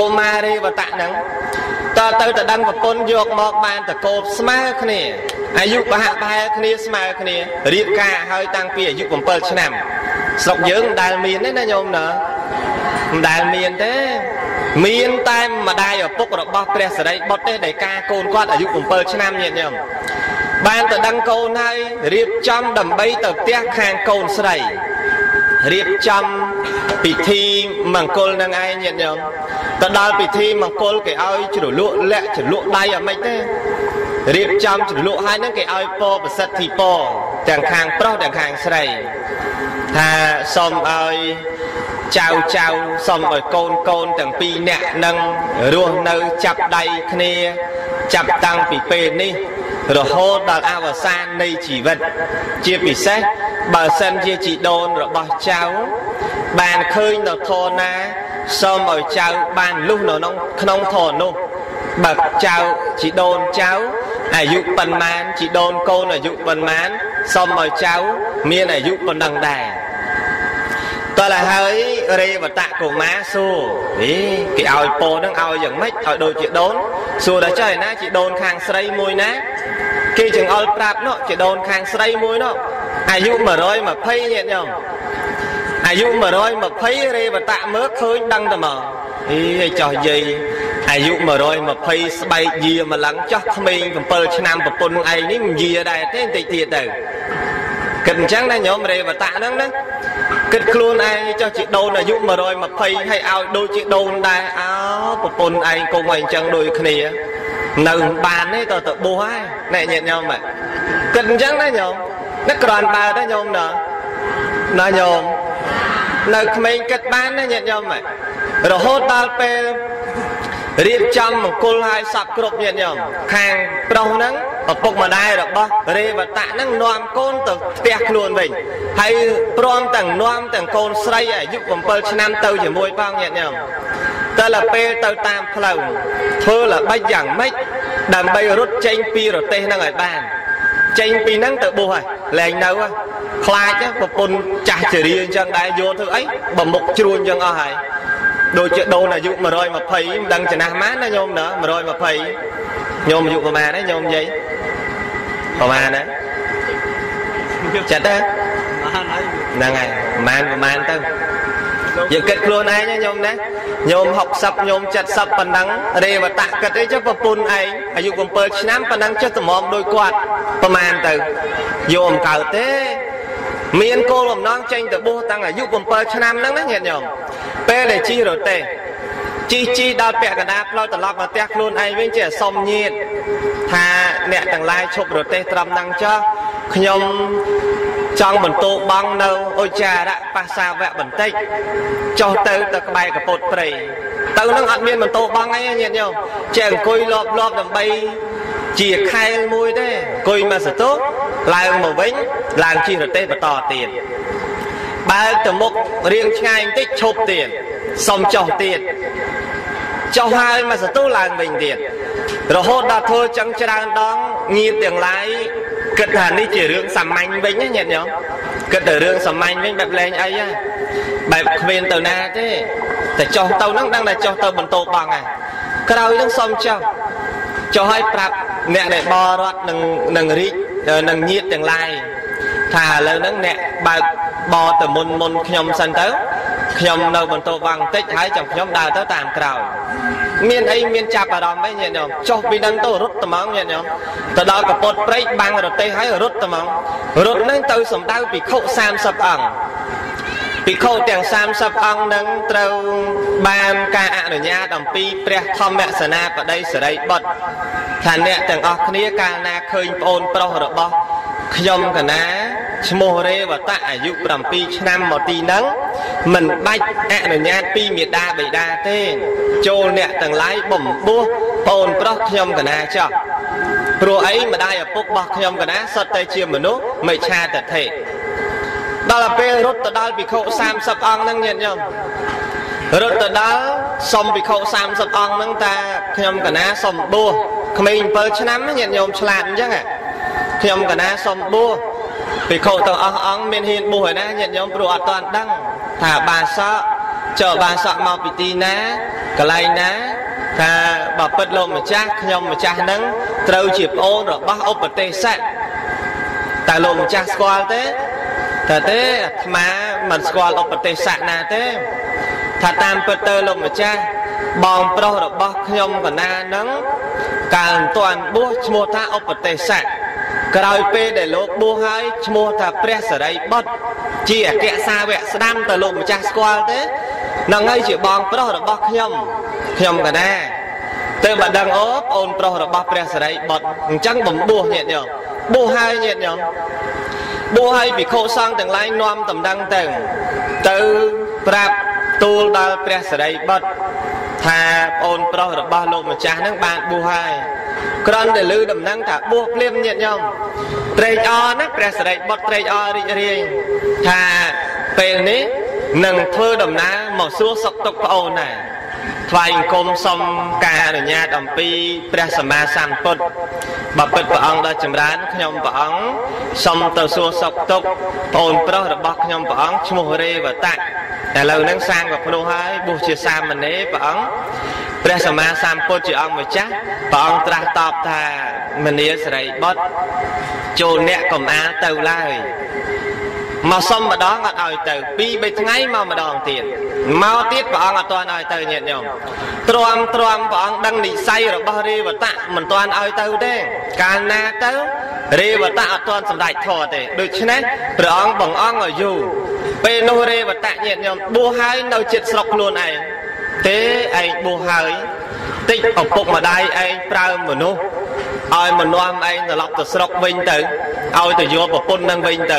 កុមារីវតៈហ្នឹង តទៅទៅដឹងប្រពន្ធយកមកបានតកោបស្មើគ្នាអាយុប្រហាក់ប្រហែលគ្នាស្មើគ្នារៀបការហើយតាំងពីអាយុ7ឆ្នាំស្រុកយើងមិនដែលមានទេណាញោមណាមិនដែលមានទេមានតែម្ដាយឪពុករបស់ព្រះសរិបុត្រទេដែលការកូនគាត់អាយុ7ឆ្នាំញាតិញោមបានទៅដឹងកូនហើយរៀបចំដើម្បីទៅផ្ទះខាងកូនស្រី រៀបចំពិធីមង្គលនឹងឯងញាតិញោមទៅដល់ពិធីមង្គលគេឲ្យជ្រលក់លាក់ជ្រលក់ដៃអមិនទេរៀបចំជ្រលក់ហើយហ្នឹងគេឲ្យពរប្រសិទ្ធិពរទាំងខាងប្រុសទាំងខាងស្រីថាសូមឲ្យចៅចៅសូមឲ្យកូនកូនទាំងពីរនាក់នឹងរស់នៅចាប់ដៃគ្នា ចាប់តាំងពីពេលនេះ រហូតដល់អវសាននៃជីវិត ជាពិសេសបើសិនជាជីដូនរបស់ចៅបានឃើញនៅធរណាសូមឲ្យចៅបានលុះនៅក្នុងក្នុងធរនោះបើចៅជីដូនចៅអាយុប៉ុន្មានជីដូនកូនអាយុប៉ុន្មានសូមឲ្យចៅមានអាយុប៉ុណ្ណឹងដែរ តើឡើយហើយរេវតៈកុមារសួរហេគេឲ្យពោនឹងឲ្យយ៉ាងម៉េចឲ្យដូចជាដូនសួរដល់ចុះឯណាជាដូនខាងស្រីមួយណាគេចង្អុលប្រាប់នោះជាដូនខាងស្រីមួយនោះអាយុ120ញាតិញោមអាយុ120រេវតៈមើលឃើញដឹងតែមកអីចោះយាយអាយុ120ស្បែកយាម្លឹងចោះក្មេង7ឆ្នាំប្រពន្ធឯងនេះមិនយាដែរទេបន្តិចទៀតទៅគិតអញ្ចឹងណាញោមរេវតៈហ្នឹងណា គិតខ្លួនឯងចោះជាដូនអាយុ120ហើយឲ្យដូចជាដូនដែរអោប្រពន្ធឯងកុំឲ្យអញ្ចឹងដូចគ្នា នៅបានទេតើទៅបួសហើយណែញាតិញោមគិតអញ្ចឹងណាញោមនឹកក្រាន់បើទៅញោមណាណាញោមនៅក្មេងគិតបានណាញាតិញោមរហូតដល់ពេលរៀបចំមង្គលឲ្យសពគ្រប់ញាតិញោមខាងប្រុសហ្នឹង ឪពុកម្ដាយរបស់រេវតៈហ្នឹងនាំកូនទៅផ្ទះខ្លួនវិញហើយព្រមទាំងនាំទាំងកូនស្រីអាយុ7ឆ្នាំទៅជាមួយផងញាតិញោមតែละពេលទៅតាមផ្លូវធ្វើល្បិចយ៉ាងម៉េចដើម្បីរត់ចេញពីរទេសហ្នឹងឲ្យបានចេញពីហ្នឹងទៅបួសហើយលែងនៅខ្លាចប្រពន្ធចាស់ជរាអញ្ចឹងដែរយកធ្វើអីបើមុខជ្រួញអញ្ចឹងអស់ហើយដូចជាដូនអាយុ120មិនដឹងចំណាស់ម៉ានណាញោមណា120ញោមអាយុប្រហែលណាញោមនិយាយ ប្រហែលណាចិត្តទេហ្នឹងហើយប្រហែលប្រហែលទៅយើងគិតខ្លួនឯងញោមណាញោម60ញោម70ប៉ុណ្ណឹងរេវតៈគិតអីចុះប្រពន្ធឯងអាយុ7ឆ្នាំប៉ុណ្ណឹងចុះតម្រាំដោយគាត់ប្រហែលទៅយកអំកើតទេមានគោលបំណងចេញទៅបួសតាំងអាយុ7ឆ្នាំហ្នឹងណាញាតិញោមពេលដែលជីរទេ ជីជីដល់ពាក់កណ្ដាលផ្លូវត្រឡប់មកផ្ទះខ្លួនឯងវិញជាសុំញាតថាអ្នកទាំងឡាយឈប់រទេះត្រឹមហ្នឹងចុះខ្ញុំចង់បន្ទោបងនៅអុចារៈបាសាវៈបន្តិចចុះទៅទៅក្បែរកពុតព្រៃទៅនឹងអត់មានបន្ទោបងអីញាតិញោមចេះអង្គុយលបលបដើម្បីជាខែលមួយទេអង្គុយមកសតុឡើងមកវិញឡើងជិះរទេះបន្តទៀតបើកទៅមុខរៀងឆ្ងាយបន្តិចឈប់ទៀតសុំចុះទៀត ចុះហើយមកសតុឡើងវិញទៀតរហូតដល់ធ្វើចឹងច្រើនដងញាតទាំងឡាយគិតថានេះជារឿងសាមញ្ញវិញណាញាតិញោមគិតតែរឿងសាមញ្ញវិញបែបលេងអីហ៎បែបគ្មានទៅណាទេតែចុះទៅហ្នឹងដឹងតែចុះទៅបន្ទោបងហ่ะក្រោយហ្នឹងសុំចុះចុះឲ្យប្រាប់អ្នកដែលបរត់នឹងនឹងរីកនឹងញាតទាំងឡាយថាឥឡូវហ្នឹងអ្នកបើក បរទៅមុនមុនខ្ញុំសិនទៅខ្ញុំនៅបន្ទោបងបន្តិចហើយចាំខ្ញុំដើរទៅតាមក្រោយមានអីមានចាប់អារម្មណ៍អីញាតិញោមចុះពីនឹងទៅរត់ត្មងញាតិញោមទៅដល់កពុតព្រៃបាំងរទេះហើយរត់ត្មងរត់នឹងទៅសំដៅភិក្ខុ30អង្គភិក្ខុទាំង30អង្គនឹងត្រូវបានការអនុញ្ញាតអំពីព្រះធម្មសេនាបតីសេរីបុត្រថាអ្នកទាំងអស់គ្នាកាលណាឃើញប្អូនប្រុសរបស់ ខ្ញុំកណាឈ្មោះរេវតៈអាយុ7ឆ្នាំមកទីហ្នឹងមិនបាច់អនុញ្ញាតពីមេដាបិតាទេ ចូលអ្នកទាំងឡាយបំពោះប្អូនប្រុសខ្ញុំកណាចោះព្រោះអីម្ដាយឪពុករបស់ខ្ញុំកណាសុទ្ធតែជាមនុស្សមិឆាទិដ្ឋិដល់ពេលរត់ទៅដល់ភិក្ខុ30អង្គហ្នឹងញាតិញោមរត់ទៅដល់សុំភិក្ខុ30អង្គហ្នឹងតាខ្ញុំកណាសុំបួសក្មេង7ឆ្នាំញាតិញោមឆ្លាតអញ្ចឹង ខ្ញុំកណាសុំបួសភិក្ខុទាំងអស់អង្គមានហ៊ានបួសហើយណាញាតិញោមព្រោះអត់ទាន់ដឹងថាបាសកចុះបាសកមកពីទីណាកន្លែងណាថាបើពិតលោកម្ចាស់ខ្ញុំម្ចាស់នឹងត្រូវជាប្អូនរបស់ឧបទេសៈតើលោកម្ចាស់ស្គាល់ទេតើទេអាត្មាមិនស្គាល់ឧបទេសៈណាទេថាតាមពិតទៅលោកម្ចាស់បងប្រុសរបស់ខ្ញុំកណានឹងកាលមិនទាន់បួសឈ្មោះថាឧបទេសៈ ក្រោយពេលដែលលោកបួសហើយឈ្មោះថាព្រះសរិបុត្រជាអគ្គសាវកស្ដាំតើលោកម្ចាស់ស្គាល់ទេនឹងហើយជាបងប្រុសរបស់ខ្ញុំខ្ញុំកណាទៅបើដឹងអូប្អូនប្រុសរបស់ព្រះសរិបុត្រអញ្ចឹងបំបួសញាតិញោមបួសហើយញាតិញោមបួសហើយភិក្ខុសង្ឃទាំងឡាយនាំតំណែងទៅទៅប្រាប់ទូលដល់ព្រះសរិបុត្រ ថាប្អូនប្រុសរបស់លោកម្ចាស់នឹងបានបួសហើយក្រំតែលើដំណឹងថាបួសភ្លាមញាតិញោមត្រេកអរណាព្រះសរិបុត្រត្រេកអររីករាយថាពេលនេះនឹងធ្វើដំណើរមកសួរសុខទុក្ខប្អូនដែរថ្វាយអង្គមសុំការអនុញ្ញាតអំពីព្រះសម្មាសម្ពុទ្ធបពិតព្រះអង្គដ៏ចម្រើនខ្ញុំព្រះអង្គសុំទៅសួរសុខទុក្ខប្អូនប្រុសរបស់ខ្ញុំព្រះអង្គឈ្មោះរេវតៈ ឥឡូវហ្នឹងសាងប្រភ្នោះហើយបុស្សជាសាមណេរព្រះអង្គព្រះសម្មាសម្ពុទ្ធជាអង្គម្ចាស់ព្រះអង្គត្រាស់តបថាមនាសរីបុត្រចូលអ្នកកំអាលទៅឡើយ មកសុំម្ដងអត់ឲ្យទៅ2 3ថ្ងៃមកម្ដងទៀតមកទៀតព្រះអង្គអត់ទាន់ឲ្យទៅញាតិញោមទ្រាំទ្រាំព្រះអង្គដឹងនិស័យរបស់រេវតៈមិនទាន់ឲ្យទៅទេកាលណាទៅរេវតៈអត់ទាន់សម្រេចធម៌ទេដូច្នេះព្រះអង្គបងអង្គឲ្យយូរពេលនោះរេវតៈញាតិញោមបួសហើយនៅចិត្តស្រុកខ្លួនឯងទេឯងបួសហើយតិចឪពុកម្ដាយឯងប្រើមនុស្ស ឲ្យមនាំឯងត្រឡប់ទៅស្រុកវិញទៅឲ្យទៅយកប្រពន្ធនឹងវិញទៅ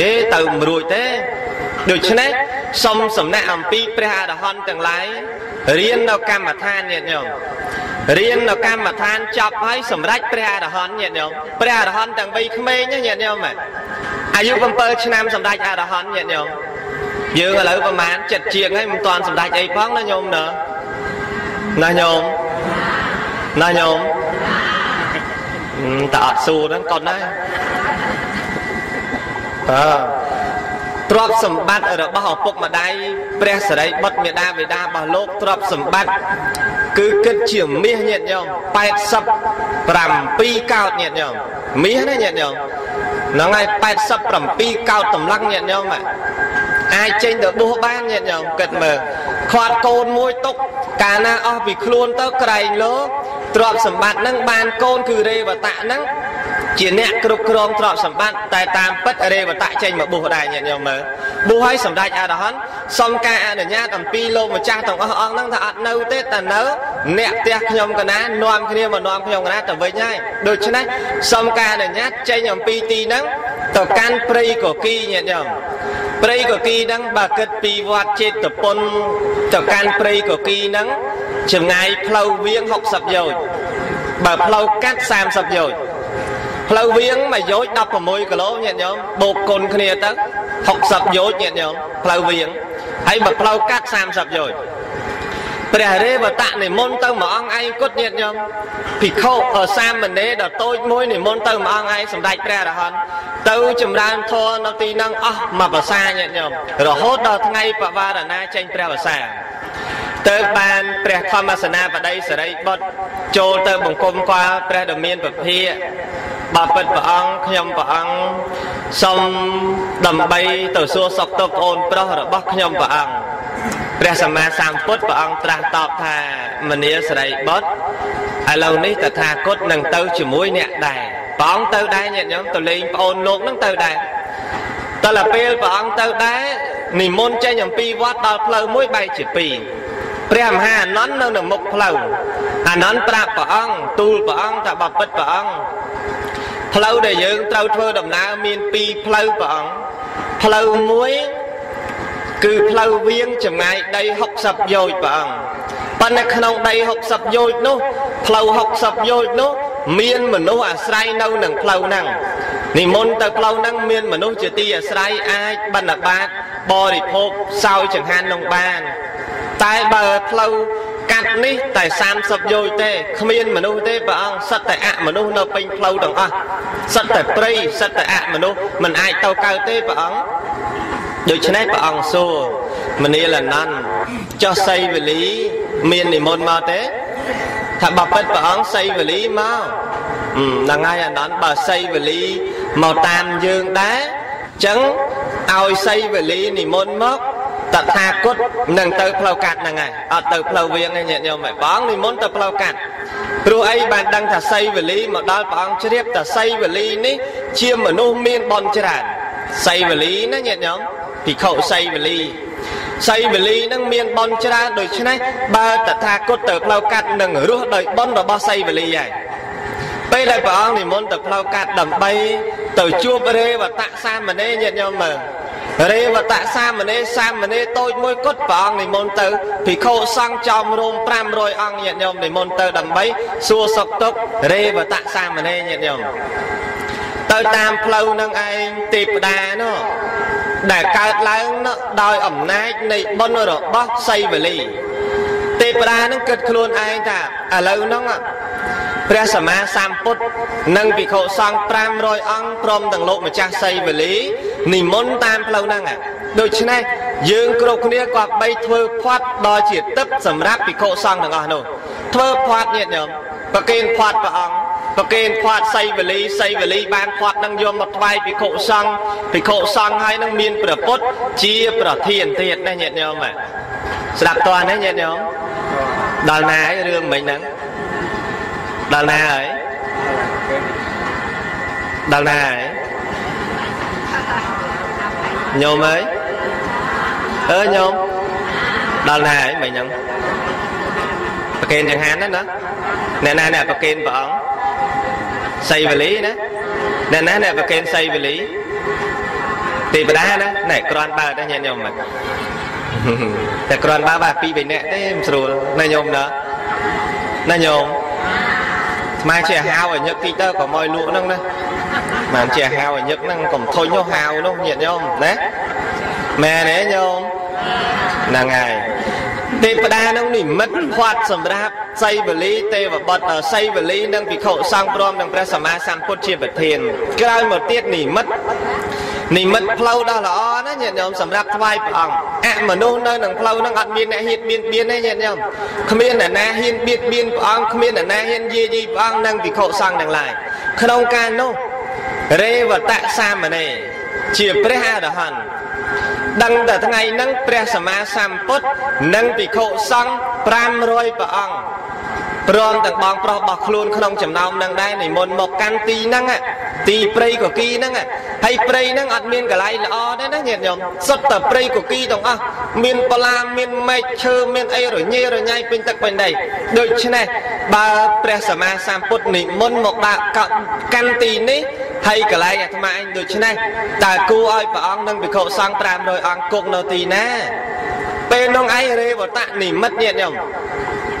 ទេទៅមិនរួចទេដូច្នេះសុំសំណាក់អំពីព្រះអរហន្តទាំងឡាយរៀននៅកម្មដ្ឋានញាតិញោមរៀននៅកម្មដ្ឋានចប់ហើយសម្រេចព្រះអរហន្តញាតិញោមព្រះអរហន្តទាំងវ័យក្មេងញាតិញោមអាយុ7ឆ្នាំសម្រេចអរហន្តញាតិញោមយើងឥឡូវប្រហែលចិត្តជាងហើយមិនទាន់សម្រេចអីផងណាញោមណាណាញោមណាញោម តើអត់សួរហ្នឹងកូនណាអើទ្រព្យសម្បត្តិរបស់ឪពុកម្ដាយព្រះសរិបុត្រមេដាបេដារបស់លោកទ្រព្យសម្បត្តិគឺគិតជាមាសញាតិញោម87កោតញាតិញោមមាសណាញាតិញោមហ្នឹងហើយ87កោតតម្លឹងញាតិញោម អាចចេញទៅបួសបានញាតិញោមគិតមើលខាត់កូនមួយទុកកាលណាអស់ពីខ្លួនទៅក្រែងលោទ្រព្យសម្បត្តិហ្នឹងបានកូនគឺរេវតៈហ្នឹងជាអ្នកគ្រប់គ្រងទ្រព្យសម្បត្តិតែតាមពិតរេវតៈចេញមកបួសដែរញាតិញោមមើលបួសឲ្យសម្ដេចអរហន្តសុំការអនុញ្ញាតអំពីលោកម្ចាស់ទាំងអស់អង្គហ្នឹងថាអត់នៅទេតែនៅអ្នកផ្ទះខ្ញុំកណានាំគ្នាមកនាំខ្ញុំកណាទៅវិញហើយដូច្នេះសុំការអនុញ្ញាតចេញអំពីទីហ្នឹងទៅកាន់ព្រៃកគីញាតិញោម ព្រៃកគីហ្នឹងបើគិតពីវត្តចេតពុនទៅកាន់ព្រៃកគីហ្នឹងចម្ងាយផ្លូវវៀង60យោជន៍បើផ្លូវកាត់30យោជន៍ផ្លូវវៀងមួយយោជន៍16គីឡូញាតិញោមបូកគុណគ្នាទៅ60យោជន៍ញាតិញោមផ្លូវវៀងហើយបើផ្លូវកាត់30យោជន៍ ព្រះរេវតៈនិមន្តទៅមួយអង្គឯងគត់ញាតិញោមភិក្ខុសាមណេរដ៏តូចមួយនិមន្តទៅមួយអង្គឯងសម្ដេចព្រះអរហន្តទៅចម្រើនធម៌នៅទីហ្នឹងអស់មួយភាសាញាតិញោមរហូតដល់ថ្ងៃបវារណាចេញព្រះភាសាទៅបានព្រះធម្មសនាបតីសរិបុត្រចូលទៅបង្គំគាល់ព្រះដ៏មានពភាបើពិតព្រះអង្គខ្ញុំព្រះអង្គសូមដើម្បីទៅសួរសុខទុក្ខអូនប្រុសរបស់ខ្ញុំព្រះអង្គ ព្រះសម្មាសម្ពុទ្ធព្រះអង្គត្រាស់តបថាមនាសរិបុត្រឥឡូវនេះតថាគតនឹងទៅជាមួយអ្នកដែរព្រះអង្គទៅដែរញាតិញោមទៅលេងប្អូនលោកនឹងទៅដែរតើពេលព្រះអង្គទៅដែរនិមន្តចេញអំពីវត្តដល់ផ្លូវមួយបែកជាពីរព្រះមហាអនន្តនៅនៅមុខផ្លូវអនន្តប្រាប់ព្រះអង្គទូលព្រះអង្គថាបបិទ្ធព្រះអង្គផ្លូវដែលយើងត្រូវធ្វើដំណើរមានពីរផ្លូវព្រះអង្គផ្លូវមួយ គឺផ្លូវវៀងចម្ងាយដី60យោជន៍ព្រះអង្គប៉ុន្តែក្នុងដី60យោជន៍នោះផ្លូវ60យោជន៍នោះមានមនុស្សអាស្រ័យនៅនឹងផ្លូវហ្នឹងនិមន្តទៅផ្លូវហ្នឹងមានមនុស្សជាទីអាស្រ័យអាចបណ្ឌបាតបរិភោគសោយចង្ហាន់នឹងបាន តែបើផ្លូវកាត់នេះតែ30យោជន៍ទេគ្មានមនុស្សទេព្រះអង្គសិតតែអមនុស្សនៅពេញផ្លូវទាំងអស់សិតតែព្រៃសិតតែអមនុស្សមិនអាចទៅកើតទេព្រះអង្គ ដូច្នេះព្រះអង្គសួរមនាលនន្តចុះសីវលី មាននិមន្តមកទេថាបបិទ្ធព្រះអង្គសីវលីមកហ្នឹងហើយអនន្តបើសីវលីមកតាមយើងដែរអញ្ចឹងឲ្យសីវលីនិមន្តមកតថាគតនឹងទៅផ្លូវកាត់ហ្នឹងហើយអត់ទៅផ្លូវវៀងទេញាតិញោមហើយបងនិមន្តទៅផ្លូវកាត់ព្រោះអីបានដឹងថាសីវលីមកដល់ព្រះអង្គជ្រាបថាសីវលីនេះ ជាមនុស្សមានបនច្រើនសីវលីណាញាតិញោម ភិក្ខុសីវលីសីវលីនឹងមានបនច្រើនដូច្នេះបើតថាគតទៅផ្លូវកាត់នឹងរស់ដោយបនរបស់សីវលីហើយពេលដែលព្រះអង្គនិមន្តទៅផ្លូវកាត់ដើម្បីទៅជួបរេវតៈសាមណេរញាតិញោមមើលរេវតៈសាមណេរសាមណេរតូចមួយគត់ព្រះអង្គនិមន្តទៅភិក្ខុសង្ឃចំរោម500អង្គញាតិញោមនិមន្តទៅដើម្បីសួរសុខទុក្ខរេវតៈសាមណេរញាតិញោមទៅតាមផ្លូវនឹងឯងទេពតានោះ ដែលកើតឡើងដោយអំណាចនៃបុណ្យរបស់សីវលីទេពតានឹងគិតខ្លួនឯងថាឥឡូវហ្នឹងព្រះសម្មាសម្ពុទ្ធនិងភិក្ខុសង្ឃ500អង្គព្រមទាំងលោកម្ចាស់សីវលីនិមន្តតាមផ្លូវហ្នឹងដូច្នេះយើងគ្រប់គ្នាក៏បីធ្វើផាត់ដល់ជាទឹកសម្រាប់ភិក្ខុសង្ឃទាំងអស់នោះធ្វើផាត់ញាតិញោមប្រគេនផាត់ព្រះអង្គ ប្រគេនផាត់សីវលីសីវលីបានផាត់នឹងយកមកថ្វាយភិក្ខុសង្ឃភិក្ខុសង្ឃហើយនឹងមានព្រះពុទ្ធជាប្រធានទៀតណាញាតិញោមស្ដាប់តើណាញាតិញោមដល់ណាហើយរឿងមិញហ្នឹងដល់ណាហើយដល់ណាហើយញោមអើយអើញោមដល់ណាហើយមិញហ្នឹងប្រកេនចង្ហាន់ណាណាអ្នកណាអ្នកប្រកេនព្រះអង្គ សីវលីណាអ្នកណាអ្នកប្រកេនសីវលីទេវតាណាណែក្រាន់បើតែញាតិញោមមកតែក្រាន់បើបាទពីរបីនាក់ទេមិនស្រួលណាញោមណាណាញោមស្មាជាហៅឲ្យញឹកតិចទៅក៏មកលក់ហ្នឹងណាបានជាហៅឲ្យញឹកហ្នឹងកុំធុញនោះហៅនោះញាតិញោមណាមែនទេញោមហ្នឹងហើយ ទេវតានឹងនិមិត្តផាត់សម្រាប់សីវលីទេវបុត្រសីវលីនិងភិក្ខុសង្ឃព្រមទាំងព្រះសម្មាសម្ពុទ្ធជាប្រធានក្រោយមកទៀតនិមិត្តនិមិត្តផ្លូវដ៏ល្អណាញាតិញោមសម្រាប់ថ្វាយព្រះអង្គអមនុស្សនៅនឹងផ្លូវហ្នឹងអត់មានអ្នកហ៊ានបៀតបៀនទេញាតិញោមគ្មានអ្នកណាហ៊ានបៀតបៀនព្រះអង្គគ្មានអ្នកណាហ៊ានយាយីព្រះអង្គនិងភិក្ខុសង្ឃទាំងឡាយក្នុងការនោះរេវតៈសាមណេរជាព្រះអរហន្ត ដឹងតែថ្ងៃហ្នឹងព្រះសម្មាសម្ពុទ្ធនិងភិក្ខុសង្ឃ500ព្រះអង្គព្រមទាំងបងប្រុសរបស់ខ្លួនក្នុងចំណោមនឹងដែរនិមន្តមកកាន់ទីហ្នឹងទីព្រៃកគីហ្នឹងហើយព្រៃហ្នឹងអត់មានកន្លែងល្អទេណាញាតិញោមសុទ្ធតែព្រៃកគីទាំងអស់មានបលាមានមែកឈើមានអីរញ៉េរញ៉ៃពេញទឹកពេញដីដូច្នេះបើព្រះសម្មាសម្ពុទ្ធនិមន្តមកដាក់កាន់ទីនេះ ហើយកន្លែងអាត្មាឯងដូច្នេះតើគួរឲ្យព្រះអង្គនិងភិក្ខុសង្ឃ500អង្គគង់នៅទីណា ពេលនោះឯងរេវតនិមិត្តញាតិញោម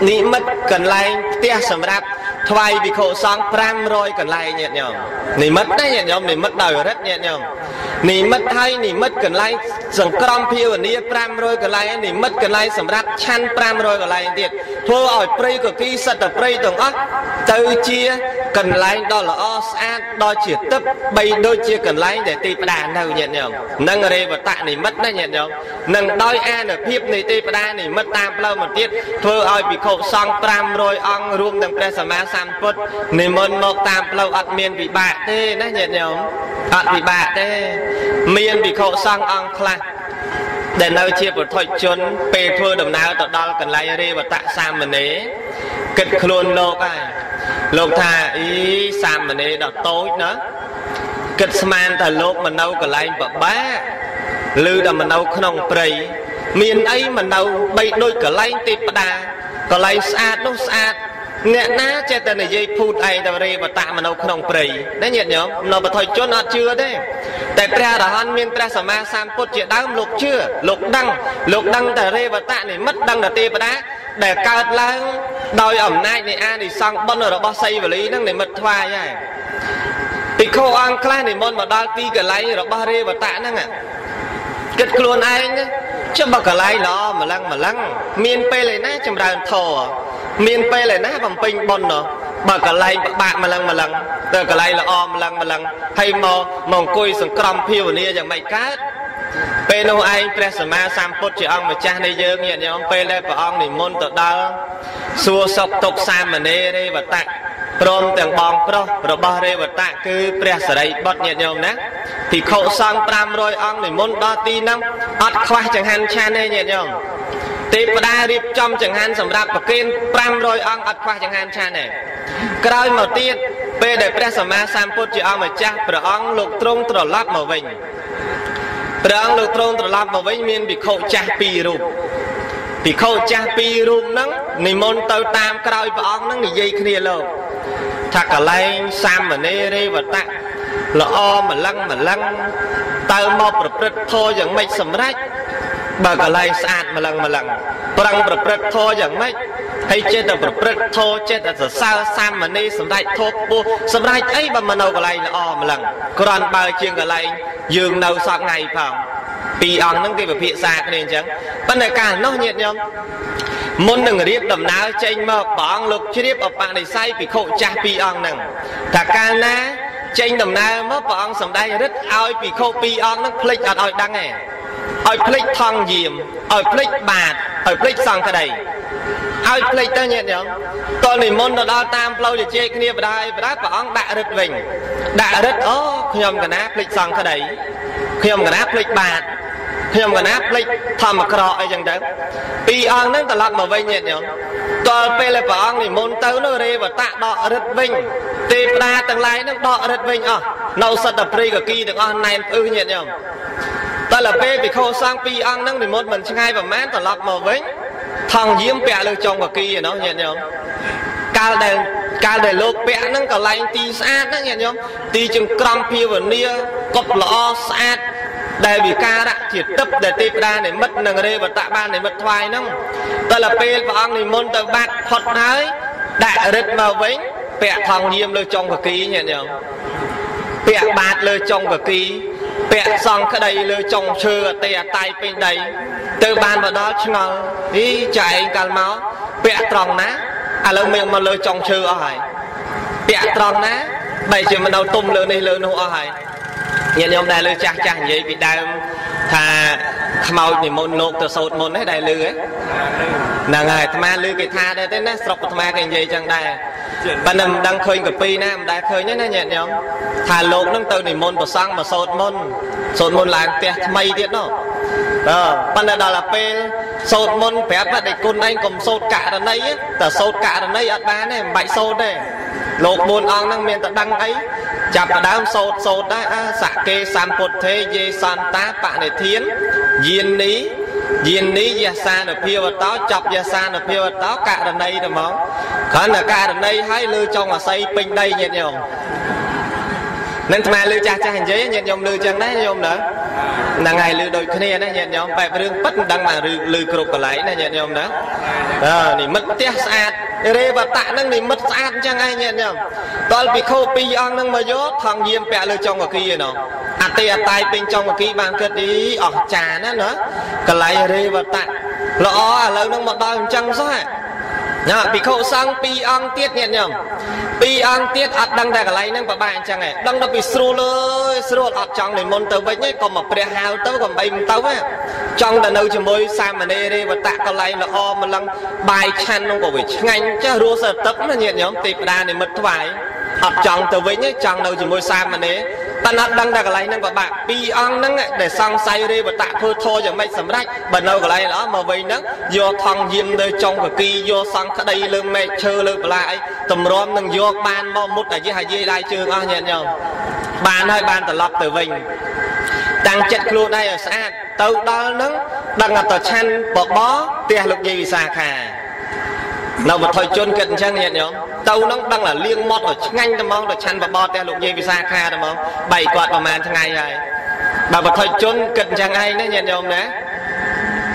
និមិត្តកន្លែងផ្ទះសម្រាប់ថ្វាយវិខុសង្ឃ500កន្លែងញាតិញោមនិមិត្តណាញាតិញោមនិមិត្តដោយរិទ្ធញាតិញោម និមិត្តហើយនិមិត្តកន្លែងសង្ក្រមភាវនា500កន្លែងនិមិត្តកន្លែងសម្រាប់ឆាន់500កន្លែងទៀតធ្វើឲ្យព្រៃកគីសិតតែព្រៃទាំងអស់ទៅជាកន្លែងដ៏ល្អស្អាតដ៏ជាទឹកបីដូចជាកន្លែងដែលទីផ្ដានៅញាតិញោមនឹងរេវតនិមិត្តណាញាតិញោមនឹងដោយអានុភាពនៃទីផ្ដានិមិត្តតាមផ្លូវមកទៀតធ្វើឲ្យភិក្ខុសង្ឃ500អង្គរួមទាំងព្រះសម្មាសម្ពុទ្ធនិមន្តមកតាមផ្លូវអត់មានវិបាកទេណាញាតិញោមអត់វិបាកទេមានភិក្ខុសង្ឃអង្គខ្លះដែលនៅជាពុទ្ធជន ពេលធ្វើដំណើរទៅដល់កន្លែងរេវតសាមណេរគិតខ្លួនលោកហើយលោកថាអីសាមណេរដល់តូចណាគិតស្មានតែលោកមកនៅកន្លែងបបាឬដល់មកនៅក្នុងព្រៃមានអីមកនៅបីដូចកន្លែងទេពតាកន្លែងស្អាតនោះស្អាត អ្នកណាចេះតែនិយាយភូតឯងតែរេបតៈមនុស្សក្នុងព្រៃណាញាតិញោមនៅបថុជនអត់ជឿទេតែព្រះអរហន្តមានព្រះសម្មាសម្ពុទ្ធជាដើមលោកជឿលោកដឹងលោកដឹងតែរេបតៈនិមិត្តដឹងតែទេវតាដែលកើតឡើងដោយអំណាចនៃអានិសង្ឃបុណ្យរបស់សីវលីនឹងនិមិត្តថ្វាយហើយភិក្ខុអង្គខ្លះនិមន្តមកដល់ទីកន្លែងរបស់រេវតៈហ្នឹងគិតខ្លួនឯងចុះបើកន្លែងល្អម្លឹងម្លឹងមានពេលឯណាចម្រើនធរ មានពេលឯណាបំពេញបុណ្យនោះបើកន្លែងពិបាកម្លឹងម្លឹងទៅកន្លែងល្អម្លឹងម្លឹងហើយមកមកអង្គុយសង្ក្រមភាវនាយ៉ាងម៉េចកើតពេលនោះឯងព្រះសម្មាសម្ពុទ្ធជាអង្គម្ចាស់នៃយើងញាតិញោមពេលដែលព្រះអង្គនិមន្តទៅដល់សួរសុខទុក្ខសាមណេររេវតៈព្រមទាំងបងប្រុសរបស់រេវតៈគឺព្រះសរិបុត្រញាតិញោមណាភិក្ខុសង្ឃ500អង្គនិមន្តដល់ទីហ្នឹងអត់ខ្វះចង្ហាន់ឆានទេញាតិញោម ទេវតារៀបចំចង្ហាន់សម្រាប់ប្រគេន500អង្គអត់ខ្វះចង្ហាន់ឆានទេក្រោយមកទៀតពេលដែលព្រះសម្មាសម្ពុទ្ធជាអង្គម្ចាស់ព្រះអង្គលោកទ្រង់ត្រឡប់មកវិញព្រះអង្គលោកទ្រង់ត្រឡប់មកវិញមានភិក្ខុចាស់ពីររូបភិក្ខុចាស់ពីររូបហ្នឹងនិមន្តទៅតាមក្រោយព្រះអង្គហ្នឹងនិយាយគ្នាលោកថាកលែងសាមណេរេវតៈល្អម្លឹងម្លឹងទៅមកប្រព្រឹត្តធម៌យ៉ាងម៉េចសម្រេច បើកន្លែងស្អាតម្លឹងម្លឹងប្រឹងប្រព្រឹត្តធម៌យ៉ាងម៉េចហើយចេះតែប្រព្រឹត្តធម៌ចេះតែសរសើរសាមណេរសម្ដេចធម៌ពោះសម្រាប់អីបើមកនៅកន្លែងល្អម្លឹងគ្រាន់បើជាងកន្លែងយើងនៅសក់ថ្ងៃផងពីរអង្គហ្នឹងគេពិភាក្សាគ្នាអញ្ចឹងប៉ុន្តែកាលនោះញាតិញោមមុននឹងរៀបដំណើរចេញមកព្រះអង្គលោកជ្រាបអបនិស្ស័យភិក្ខុចាស់ពីរអង្គហ្នឹងថាកាលណាចេញដំណើរមកព្រះអង្គសម្ដែងរិទ្ធឲ្យភិក្ខុពីរអង្គហ្នឹងភ្លេចអត់ឲ្យដឹងទេ ឲ្យភ្លេចថងយាមឲ្យភ្លេចបាតឲ្យភ្លេចសង្កដីឲ្យភ្លេចទៅញាតិញោមតលនិមន្តទៅដល់តាមផ្លូវជជែកគ្នាបដាយបដាព្រះអង្គដាក់រិទ្ធវិញដាក់រិទ្ធអូខ្ញុំកណាភ្លេចសង្កដីខ្ញុំកណាភ្លេចបាតខ្ញុំកណាភ្លេចធម្មក្រអីចឹងទៅពីរអង្គហ្នឹងត្រឡប់មកវិញញាតិញោមតលពេលព្រះអង្គនិមន្តទៅនោះរេវតៈដករិទ្ធវិញទេវតាទាំងឡាយហ្នឹងដករិទ្ធវិញអស់នៅសត្វតព្រីកគីទាំងអស់ណែនផ្អឺញាតិញោម តែលពេលភិក្ខុសង្ឃពីរអង្គហ្នឹងនិមន្តមិនឆ្ងាយប្រមាណត្រឡប់មកវិញថងយាមពាក់លើចុងកគីឯណោះញាតិញោមកាលដែលកាលដែលលោកពាក់ហ្នឹងកន្លែងទីស្អាតហ្នឹងញាតិញោមទីចង្ក្រមភាវនាកប់ល្អស្អាតដែលវិការៈជាទឹកដែលទេវតានិមិត្តនិងរេវតៈបាននិមិត្តថ្វាយហ្នឹងតែលពេលព្រះអង្គនិមន្តទៅបាត់ផុតហើយដាក់រិទ្ធមកវិញពាក់ថងយាមលើចុងកគីញាតិញោមពាក់បាតលើចុងកគី ពាក់សង្ក្តីលើចុងឈើអតេអតៃពេញដីទៅបានមកដល់ឆ្ងល់អីចាឯងកាលមកពាក់ត្រង់ណាឥឡូវមានមកលើចុងឈើអស់ហើយពាក់ត្រង់ណាបែរជាមកនៅទុំលើនេះលើនោះអស់ហើយញាតិញោមដែលលើចាស់ចាស់និយាយពីដើមថាខ្មោចនិមន្តលោកទៅសោតមុនហ្នឹងដែលលឺហ្នឹងហើយអាត្មាលឺគេថាដែរទេណាស្រុកអាត្មាគេនិយាយចឹងដែរ ប៉ុន្តែមិនដឹងឃើញកាពីណាមិនដែលឃើញទេណាញាតិញោមថាលោកនឹងទៅនិមន្តប្រសង់មកសោតមុនសោតមុនឡើងផ្ទះថ្មីទៀតនោះបាទប៉ុន្តែដល់តែពេលសោតមុនប្រាប់តែគុណឯងកុំសោតករណីតែសោតករណីអត់បានទេមិនបាច់សោតទេលោក4អង្គហ្នឹងមានតែដឹងអីចាប់ផ្ដើមសោតសោតដែរអាសកេសម្ពុទ្ធេយេសន្តាបនិធានយាននេះ យាននេះយសានុភាវតោចប់យសានុភាវតោករណីទៅហ្មងគ្រាន់តែករណីឲ្យលើចុងអាស័យពេញដីញាតិញោមនឹងថ្មលើចាស់ចាស់និយាយញាតិញោមលើចឹងដែរញោមណា ហ្នឹងហើយលើដូចគ្នាណាញាតិញោមបែបរឿងប៉ិតមិនដឹងបានឬលើគ្រប់កន្លែងណាញាតិញោមណាអើនិមិត្តផ្ទះស្អាតរេវតៈហ្នឹងនិមិត្តស្អាតអញ្ចឹងហើយញាតិញោមតលពិខុពីរអង្គហ្នឹងមកយកថងយាមពាក់លើចុងកគីឯណោះអតិអតាយពេញចុងកគីបានគិតអីអស់ចាណាណាកន្លែងរេវតៈល្អឥឡូវហ្នឹងមកដល់អញ្ចឹងសោះ ណាភិក្ខុសង្ឃពីរអង្គទៀតញាតិញោមពីរអង្គទៀតអត់ដឹងតែកន្លែងហ្នឹងប្រហែលអញ្ចឹងឯងដឹងដល់ពីស្រួលអើយស្រួលអត់ចង់និមន្តទៅវិញឯងក៏មកព្រះហៅទៅក៏បីមិនទៅឯងចង់តែនៅជាមួយសាមណេរទេវតៈកន្លែងល្អម្លឹងបាយឆាន់ហ្នឹងក៏វាឆ្ងាញ់ចេះរស់សទឹកណាញាតិញោមទេពតានិមិត្តថ្វាយអត់ចង់ទៅវិញចង់នៅជាមួយសាមណេរ តែអត់ដឹងតែកន្លែងហ្នឹងពិបាកពីរអង្គហ្នឹងដែលសង្ស័យរេវតៈធ្វើធរយ៉ាងម៉េចសម្រាប់បើនៅកន្លែងល្អមកវិញហ្នឹងយកថងយាមទៅចុងកគីយកសង្ក្តីលើមេឃឈើលើបន្លាអីតម្រាំនឹងយកបានមកមុតអាយះអាយាយដៃជើងអស់ញាតិញោមបានហើយបានត្រឡប់ទៅវិញតាំងចិត្តខ្លួនឯងឲ្យស្អាតទៅដល់ហ្នឹងដឹងតែឆាន់បបផ្ទះលោកយាយវិសាខា នៅវត្ថុជនគិតអញ្ចឹងញាតិញោមទៅនឹងដឹងថាលៀងមាត់ឲ្យឆ្ងាញ់តែហ្មងទៅឆាន់បបផ្ទះលោកយាយវិសាខាតែហ្មងបែកគាត់ប្រហែលថ្ងៃហើយបើវត្ថុជនគិតអញ្ចឹងឯងណាញាតិញោមណា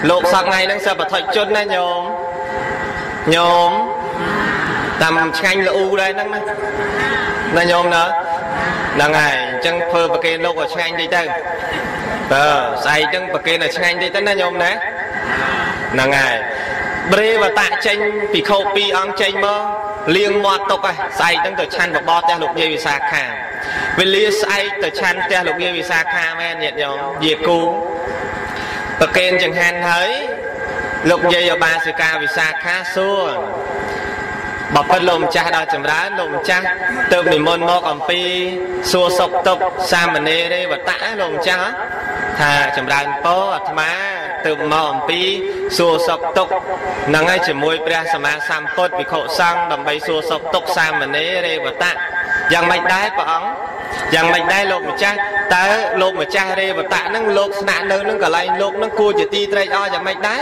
លោកសប្ងៃហ្នឹងសិវត្ថុជនណាញោមញោមតាមឆ្ងាញ់ល្អូដែរហ្នឹងណាណាញោមណាហ្នឹងហើយអញ្ចឹងធ្វើប្រគេនលោកឲ្យឆ្ងាញ់តិចទៅបើស្អែកហ្នឹងប្រគេនឲ្យឆ្ងាញ់តិចទៅណាញោមណាហ្នឹងហើយ ប្រេវតៈចេញពីខោពីរអង្គចេញមកលៀងមាត់ទុកហើយស្អែកហ្នឹងទៅឆាន់បបរផ្ទះលោកយាយវិសាខាវេលាស្អែកទៅឆាន់ផ្ទះលោកយាយវិសាខាមែនញាតិញោមយាគូប្រកេនចង្ហាន់ហើយលោកយាយអបាសិកាវិសាខាសួរបើពិតលោកម្ចាស់ដល់ចម្រើនលោកម្ចាស់ទៅនិមន្តមកអំពីសួរសុខទុក្ខសាមណេរទេវតៈលោកម្ចាស់ថាចម្រើនពរអាត្មា ទៅមកអំពីសួរសុខទុក្ខនឹងហើយជាមួយព្រះសម្មាសម្ពុទ្ធវិខុសង្ឃដើម្បីសួរសុខទុក្ខសាមណេរទេវតៈយ៉ាងម៉េចដែរព្រះអង្គយ៉ាងម៉េចដែរលោកម្ចាស់តើលោកម្ចាស់រេវតៈហ្នឹងលោកស្នាក់នៅនឹងកន្លែងលោកហ្នឹងគួរជាទីត្រេកអរយ៉ាងម៉េចដែរ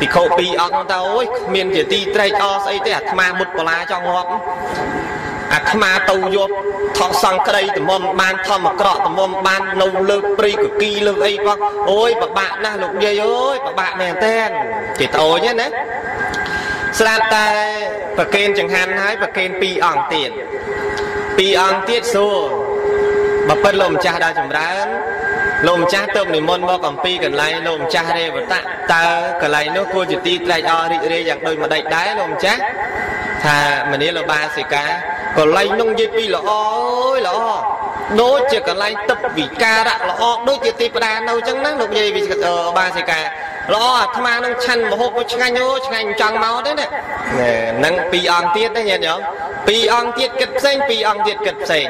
ពិខុពីរអង្គទៅអូយគ្មានជាទីត្រេកអរស្អីទេអាត្មាមុតបលាចង់ងាប់ អាត្មាទៅយកថោសង្ក្តីតំមបានធម្មក្រក់តំមបាននៅលើព្រៃកគីលើអីផងអូយពិបាកណាស់លោកយាយអើយពិបាកមែនតើគេត្អូញណាស្រាប់តែប្រកេនចង្ហាន់ហើយប្រកេនពីរអង្គទៀតពីរអង្គទៀតសួរបើពិតលោកម្ចាស់ដល់ចម្រើនលោកម្ចាស់ទៅនិមន្តមកអំពីកន្លែងលោកម្ចាស់រេវតៈតើកន្លែងនោះគួរជាទីត្រេកអររីករាយយ៉ាងដូចម្ដេចដែរលោកម្ចាស់ថាមនាលបាសិកា កន្លែងនោះនិយាយពីល្អអើយល្អដូចជាកន្លែងទឹកវិការៈល្អដូចជាទីផ្ដានៅអញ្ចឹងណាលោកយាយបាសិកាល្អអាត្មានឹងឆាន់មហូបឆ្ងាញ់អូឆ្ងាញ់ចង់មកទេណាហ្នឹងពីរអង្គទៀតណាញាតិញោមពីរអង្គទៀតគិតផ្សេងពីរអង្គទៀតគិតផ្សេង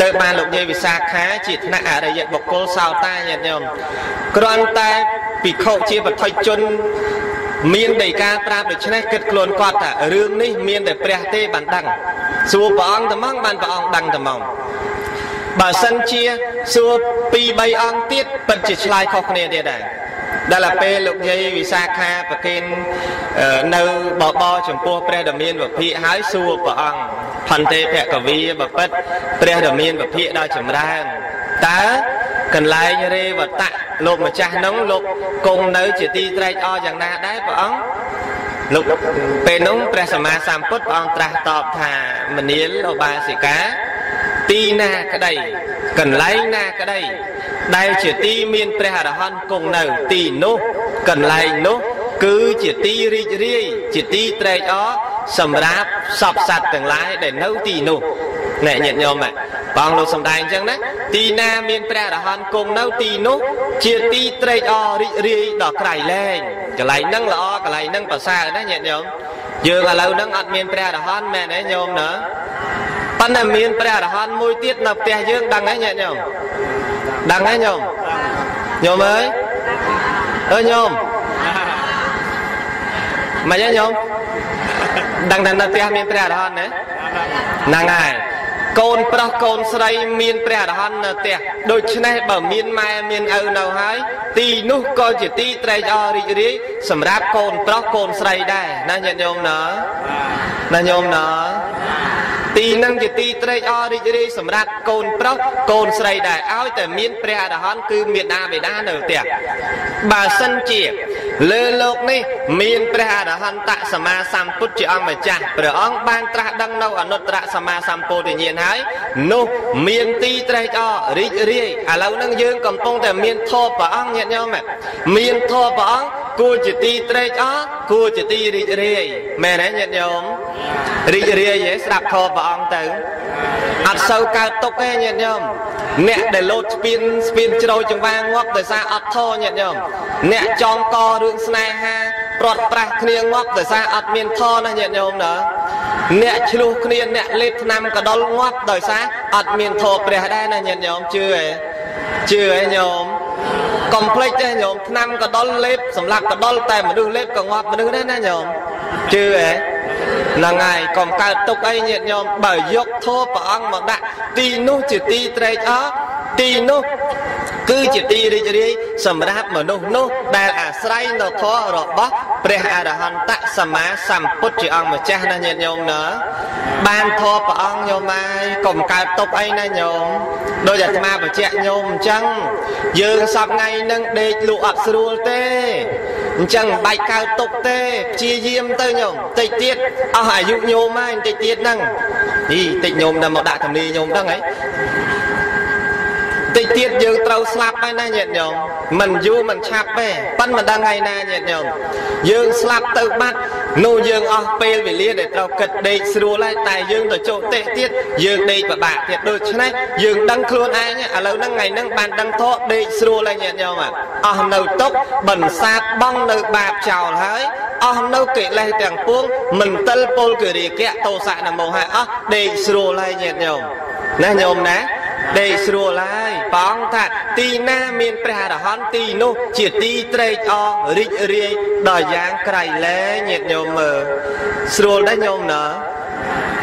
ទៅបានលោកយាយវិសាខាជាថ្នាក់អរិយបុគ្គលសោតាញាតិញោមគ្រាន់តែពិខុជាបឋិជន មានដីកាប្រាប់ដូច្នេះគិតខ្លួនគាត់ថារឿងនេះមានតែព្រះទេបានដឹងសួរព្រះអង្គត្មងបានព្រះអង្គដឹងត្មងបើសិនជាសួរ2 3អង្គទៀតពិតជាឆ្លើយខុសគ្នាទៀតដែរដល់ពេលលោកយាយវិសាខាប្រគិននៅបបចំពោះព្រះដ៏មានវិភាកហើយសួរព្រះអង្គផន្ទេភគវីបពិតព្រះដ៏មានវិភាកដ៏ចម្រើន តើកន្លែងរេវតៈលោកម្ចាស់នោះលោកគង់នៅ ជាទីត្រេកអរយ៉ាងណាដែរព្រះអង្គលោកពេលនោះព្រះសម្មាសម្ពុទ្ធព្រះអង្គត្រាស់តបថាមនាលឧបាសិកាទីណាក្តីកន្លែងណាក្តី ដែលជាទីមានព្រះអរហន្តគង់នៅទីនោះកន្លែងនោះ គឺជាទីរីករាយជាទីត្រេកអរសម្រាប់សពសត្វទាំងឡាយដែលនៅទីនោះណែញាតិញោម បងលោកសំដែងអញ្ចឹងណាទីណាមានព្រះអរហន្តគង់នៅទីនោះជាទីត្រេកអររីករាយដល់ក្រៃលែងកន្លែងហ្នឹងល្អកន្លែងហ្នឹងប្រសើរណាញាតិញោមយើងឥឡូវហ្នឹងអត់មានព្រះអរហន្តមែនទេញោមណាប៉ុន្តែមានព្រះអរហន្តមួយទៀតនៅផ្ទះយើងដឹងហើយញាតិញោមដឹងហើយញោមញោមអើយអើញោមមកញោមដឹងថានៅផ្ទះមានព្រះអរហន្តណាហ្នឹងហើយ កូនប្រុសកូនស្រីមានព្រះអរហន្តនៅផ្ទះដូច្នេះបើមានម៉ែមានឪនៅហើយទីនោះក៏ជាទីត្រេកអររីករាយសម្រាប់កូនប្រុសកូនស្រីដែរណាញាតិញោមណាណាញោមណា ទីនឹងជាទីត្រេកអររីករាយសម្រាប់កូនប្រុសកូនស្រីដែរឲ្យតែមានព្រះអរហន្តគឺមេដាបេដានៅផ្ទះបើសិនជា លើលោកនេះ មានព្រះអរហន្តសម្មាសម្ពុទ្ធជាអង្គម្ចាស់ព្រះអង្គបានត្រាស់ដឹងនៅអនុត្តរសម្មាសម្ពោធិញ្ញាណហើយនោះមានទីត្រេកអររីករាយឥឡូវហ្នឹងយើងកំពុងតែមានធម៌ព្រះអង្គញាតិញោមមានធម៌ព្រះអង្គគួរជាទីត្រេកអរគួរជាទីរីករាយមែនទេញាតិញោមរីករាយហ៎ស្ដាប់ធម៌ព្រះអង្គទៅអត់សូវកើតទុកទេញាតិញោមអ្នកដែលលោតស្ពានស្ពានជ្រោយចង្វាងាប់ដោយសារអត់ធម៌ញាតិញោមអ្នកចងករឿងស្នេហាព្រាត់ប្រាសគ្នាងាប់ដោយសារអត់មានធម៌ណាញាតិញោមណាអ្នកឆ្លោះគ្នាអ្នកលេបថ្នាំកដុលងាប់ដោយសារអត់មានធម៌ព្រះដែរណាញាតិញោមជឿទេជឿទេញោម កុំភ្លេចទេញោមថ្នាំកដុលលេបសម្រាប់កដុលតែមនុស្សលេបក៏ងាប់មនុស្សដែរណាញោមជឿទេហ្នឹងហើយកុំកើតទុកអីញាតិញោមបើយកធម៌ព្រះអង្គមកដាក់ទីនោះជាទីត្រេកអរទីនោះ គឺជាទីរីករាយសម្រាប់មនុស្សនោះដែលអាស្រ័យនៅធម៌របស់ព្រះអរហន្តសម្មាសម្ពុទ្ធជាអង្គម្ចាស់ណាញាតិញោមណាបានធម៌ព្រះអង្គញោមហើយកុំកើតទុកអីណាញោមដោយអាត្មាបញ្ជាក់ញោមអញ្ចឹងយើងសប្ថ្ងៃនឹងដេកលក់អត់ស្រួលទេអញ្ចឹងមិនបាច់កើតទុកទេព្យាយាមទៅញោមតិចទៀតអស់អាយុញោមហើយតិចទៀតហ្នឹងហីតិចញោមដល់មកដាក់ធនីញោមហ្នឹងហី តិចទៀតយើងត្រូវស្លាប់ហើយណាញាតិញោមមិនយូរមិនឆាប់ទេប៉ិនមិនដឹងថ្ងៃណាញាតិញោមយើងស្លាប់ទៅបាត់នោះយើងអស់ពេលវេលាដែលត្រូវគិតដេកស្រួលហើយតែយើងទៅចូលទេទៀតយើងដេកពិបាកទៀតដូច្នេះយើងដឹងខ្លួនឯងឥឡូវហ្នឹងថ្ងៃហ្នឹងបានដឹងធកដេកស្រួលហើយញាតិញោមអស់នៅទុកបន្សាបបងនៅបាបចោលហើយអស់នៅកិលេសទាំងពួងមិនតិលពលគិរិកៈតោសៈនមោហៈអស់ដេកស្រួលហើយញាតិញោមណាញោមណា ដេកស្រួលហើយបងថាទីណាមានព្រះអរហន្តទីនោះជាទីត្រេកអររីករាយដល់យ៉ាងក្រៃលែងញាតិញោមមើលស្រួលដែរញោមណា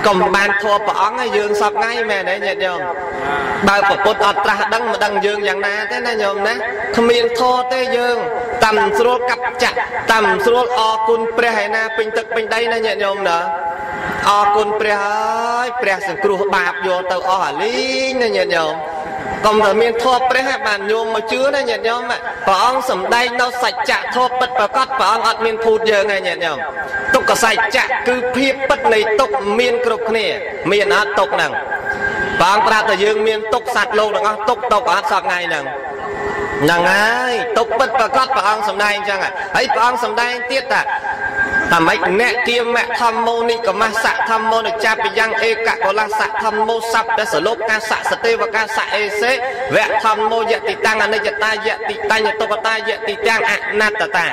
កុំបានធัวព្រះអង្គឲ្យយើងសពថ្ងៃមែនទេញាតិញោមបើប្រពុតអត់ត្រាស់ដឹងមិនដឹងយើងយ៉ាងណាទេណាញោមណាគ្មានធัวទេយើងតាមស្រួលកាប់ចាក់តាមស្រួលអរគុណព្រះឯណាពេញទឹកពេញដីណាញាតិញោមណាអរគុណព្រះហើយព្រះសង្គ្រោះបាបយកទៅអស់អាលីងណាញាតិញោម កុំតែមានធម៌ព្រះហើយបានញោមមកជឿណាញាតិញោមព្រះអង្គសំដែងនៅសច្ចៈធម៌ពិតប្រកបព្រះអង្គអត់មានភូតយើងទេញាតិញោមទុក្ខសច្ចៈគឺភាពពិតនៃទុក្ខមានគ្រប់គ្នា មានអត់ទុក្ខហ្នឹងព្រះអង្គប្រាប់តែយើងមានទុក្ខសត្វលោកទាំងអស់ទុក្ខទុក្ខអត់សពថ្ងៃហ្នឹងហ្នឹងហើយទុកពិតប្រកបព្រះអង្គសម្ដែងអញ្ចឹងហើយព្រះអង្គសម្ដែងទៀតថា ថាម៉េចអ្នកគៀមៈធម្មោនិកមសៈធម្មោនិចាប់យ៉ាងអេកកលសៈធម្មោសព្ទសលោកកាសៈសទេវកាសៈអេសេវៈធម្មោយតិតាំងអនិច្ចតាយតិតញ្ញតុបតាយតិតាំងអនត្តតា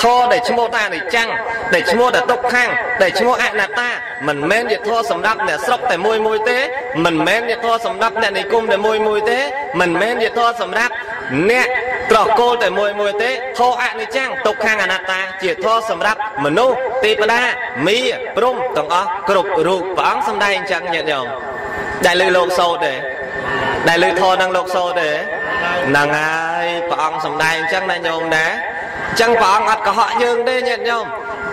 ធរដែលឈ្មោះថាអនិច្ចំដែលឈ្មោះថាទុក្ខំដែលឈ្មោះអនត្តាមិនមែនជាធរសម្រាប់អ្នកស្រុកតែមួយមួយទេមិនមែនជាធរសម្រាប់អ្នកនិគមតែមួយមួយទេមិនមែនជាធរសម្រាប់ អ្នកត្រកូលតែមួយមួយទេធរអនិច្ចំទុក្ខំអនត្តា ជាធរសម្រាប់មនុស្សទេវតាមីព្រំទាំងអស់គ្រប់រូបព្រះអង្គសម្ដែងអញ្ចឹងញាតិញោមដែលលើលោកសោតទេដែលលើធរនឹងលោកសោតទេហ្នឹងហើយព្រះអង្គសម្ដែងអញ្ចឹងណាញោមណាចឹងព្រះអង្គអត់កុហកយើងទេញាតិញោម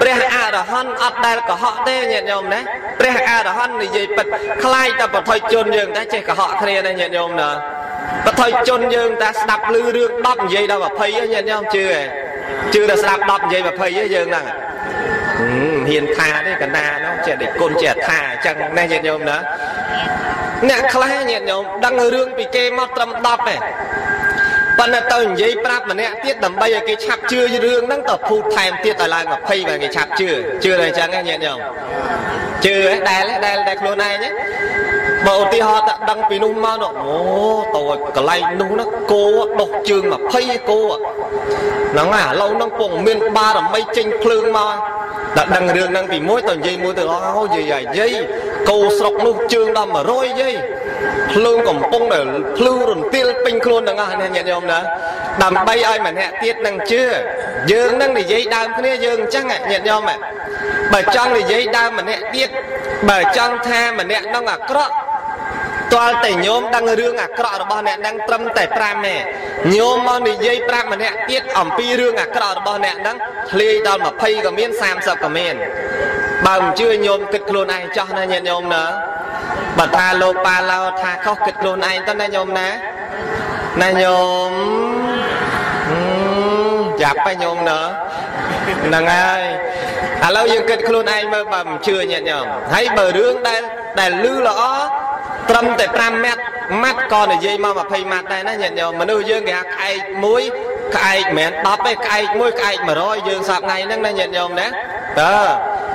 ព្រះអរហន្តអត់ដែលកុហកទេញាតិញោមណាព្រះអរហន្តនិយាយពិតខ្លាយតែបថុយជនយើងតែចេះកុហកគ្នាណាញាតិញោមណា បថុយជនយើងតែស្ដាប់ឮរឿង10និយាយដល់20ញាតិញោមជឿហ៎ជឿតែស្ដាប់10និយាយ20ទេយើងហ្នឹងហ៊ានថាទេកណានោះចេះតែគុណចេះថាអញ្ចឹងណាញាតិញោមណាអ្នកខ្លះញាតិញោមដឹងរឿងពីគេមកត្រឹម10ទេប៉ុន្តែទៅនិយាយប្រាប់ម្នាក់ទៀតដើម្បីឲ្យគេឆាប់ជឿរឿងហ្នឹងទៅភូតថែមទៀតឲ្យឡើង20បើគេឆាប់ជឿជឿតែអញ្ចឹងញាតិញោមជឿដែរដែរដែរខ្លួនឯង បើឧទាហរណ៍តែដឹងពីនោះមកនោះអូតើកន្លែងនោះណាគោដុសជើង20គោហ្នឹងហើយឥឡូវហ្នឹងពងមានបារមីចេញភ្លើងមកដល់ដឹងរឿងហ្នឹងពីមួយទៅនិយាយមួយទៅអូយាយយាយគោស្រុកនោះជើងដល់100យាយភ្លើងកំពុងដែលភ្លឺរន្ទាលពេញខ្លួនទាំងអស់ញាតិញោមណាដើម្បីឲ្យម្នាក់ទៀតនឹងជឿយើងនឹងនិយាយដើមគ្នាយើងអញ្ចឹងញាតិញោមបើចង់និយាយដើមម្នាក់ទៀតបើចង់ថាម្នាក់នឹងអាក្រក់ ទាល់តែញោមដឹងរឿងអាក្រក់របស់អ្នកនឹងត្រឹមតែ5ទេញោមមកនិយាយប្រាប់ម្នាក់ទៀតអំពីរឿងអាក្រក់របស់អ្នកនឹងធ្លាយដល់20ក៏មាន30ក៏មានបើមិនជឿញោមគិតខ្លួនឯងចោះណាញាតិញោមណាបើថាលោកប៉ាឡោថាខុសគិតខ្លួនឯងទៅណាញោមណាណាញោមចាប់ហើយញោមណាហ្នឹងហើយឥឡូវយើងគិតខ្លួនឯងមើលបើមិនជឿញាតិញោមហើយបើរឿងដែលដែលលឺល្អ ត្រឹមតែ5ម៉ាត់ម៉ាត់ក៏និយាយមក20ម៉ាត់ដែរណាញាតិញោមមនុស្សយើងគេថាក្អែកមួយក្អែកមិនមែន10ទេក្អែកមួយក្អែក100យើងសប្ថ្ងៃហ្នឹងណាញាតិញោមណាតើ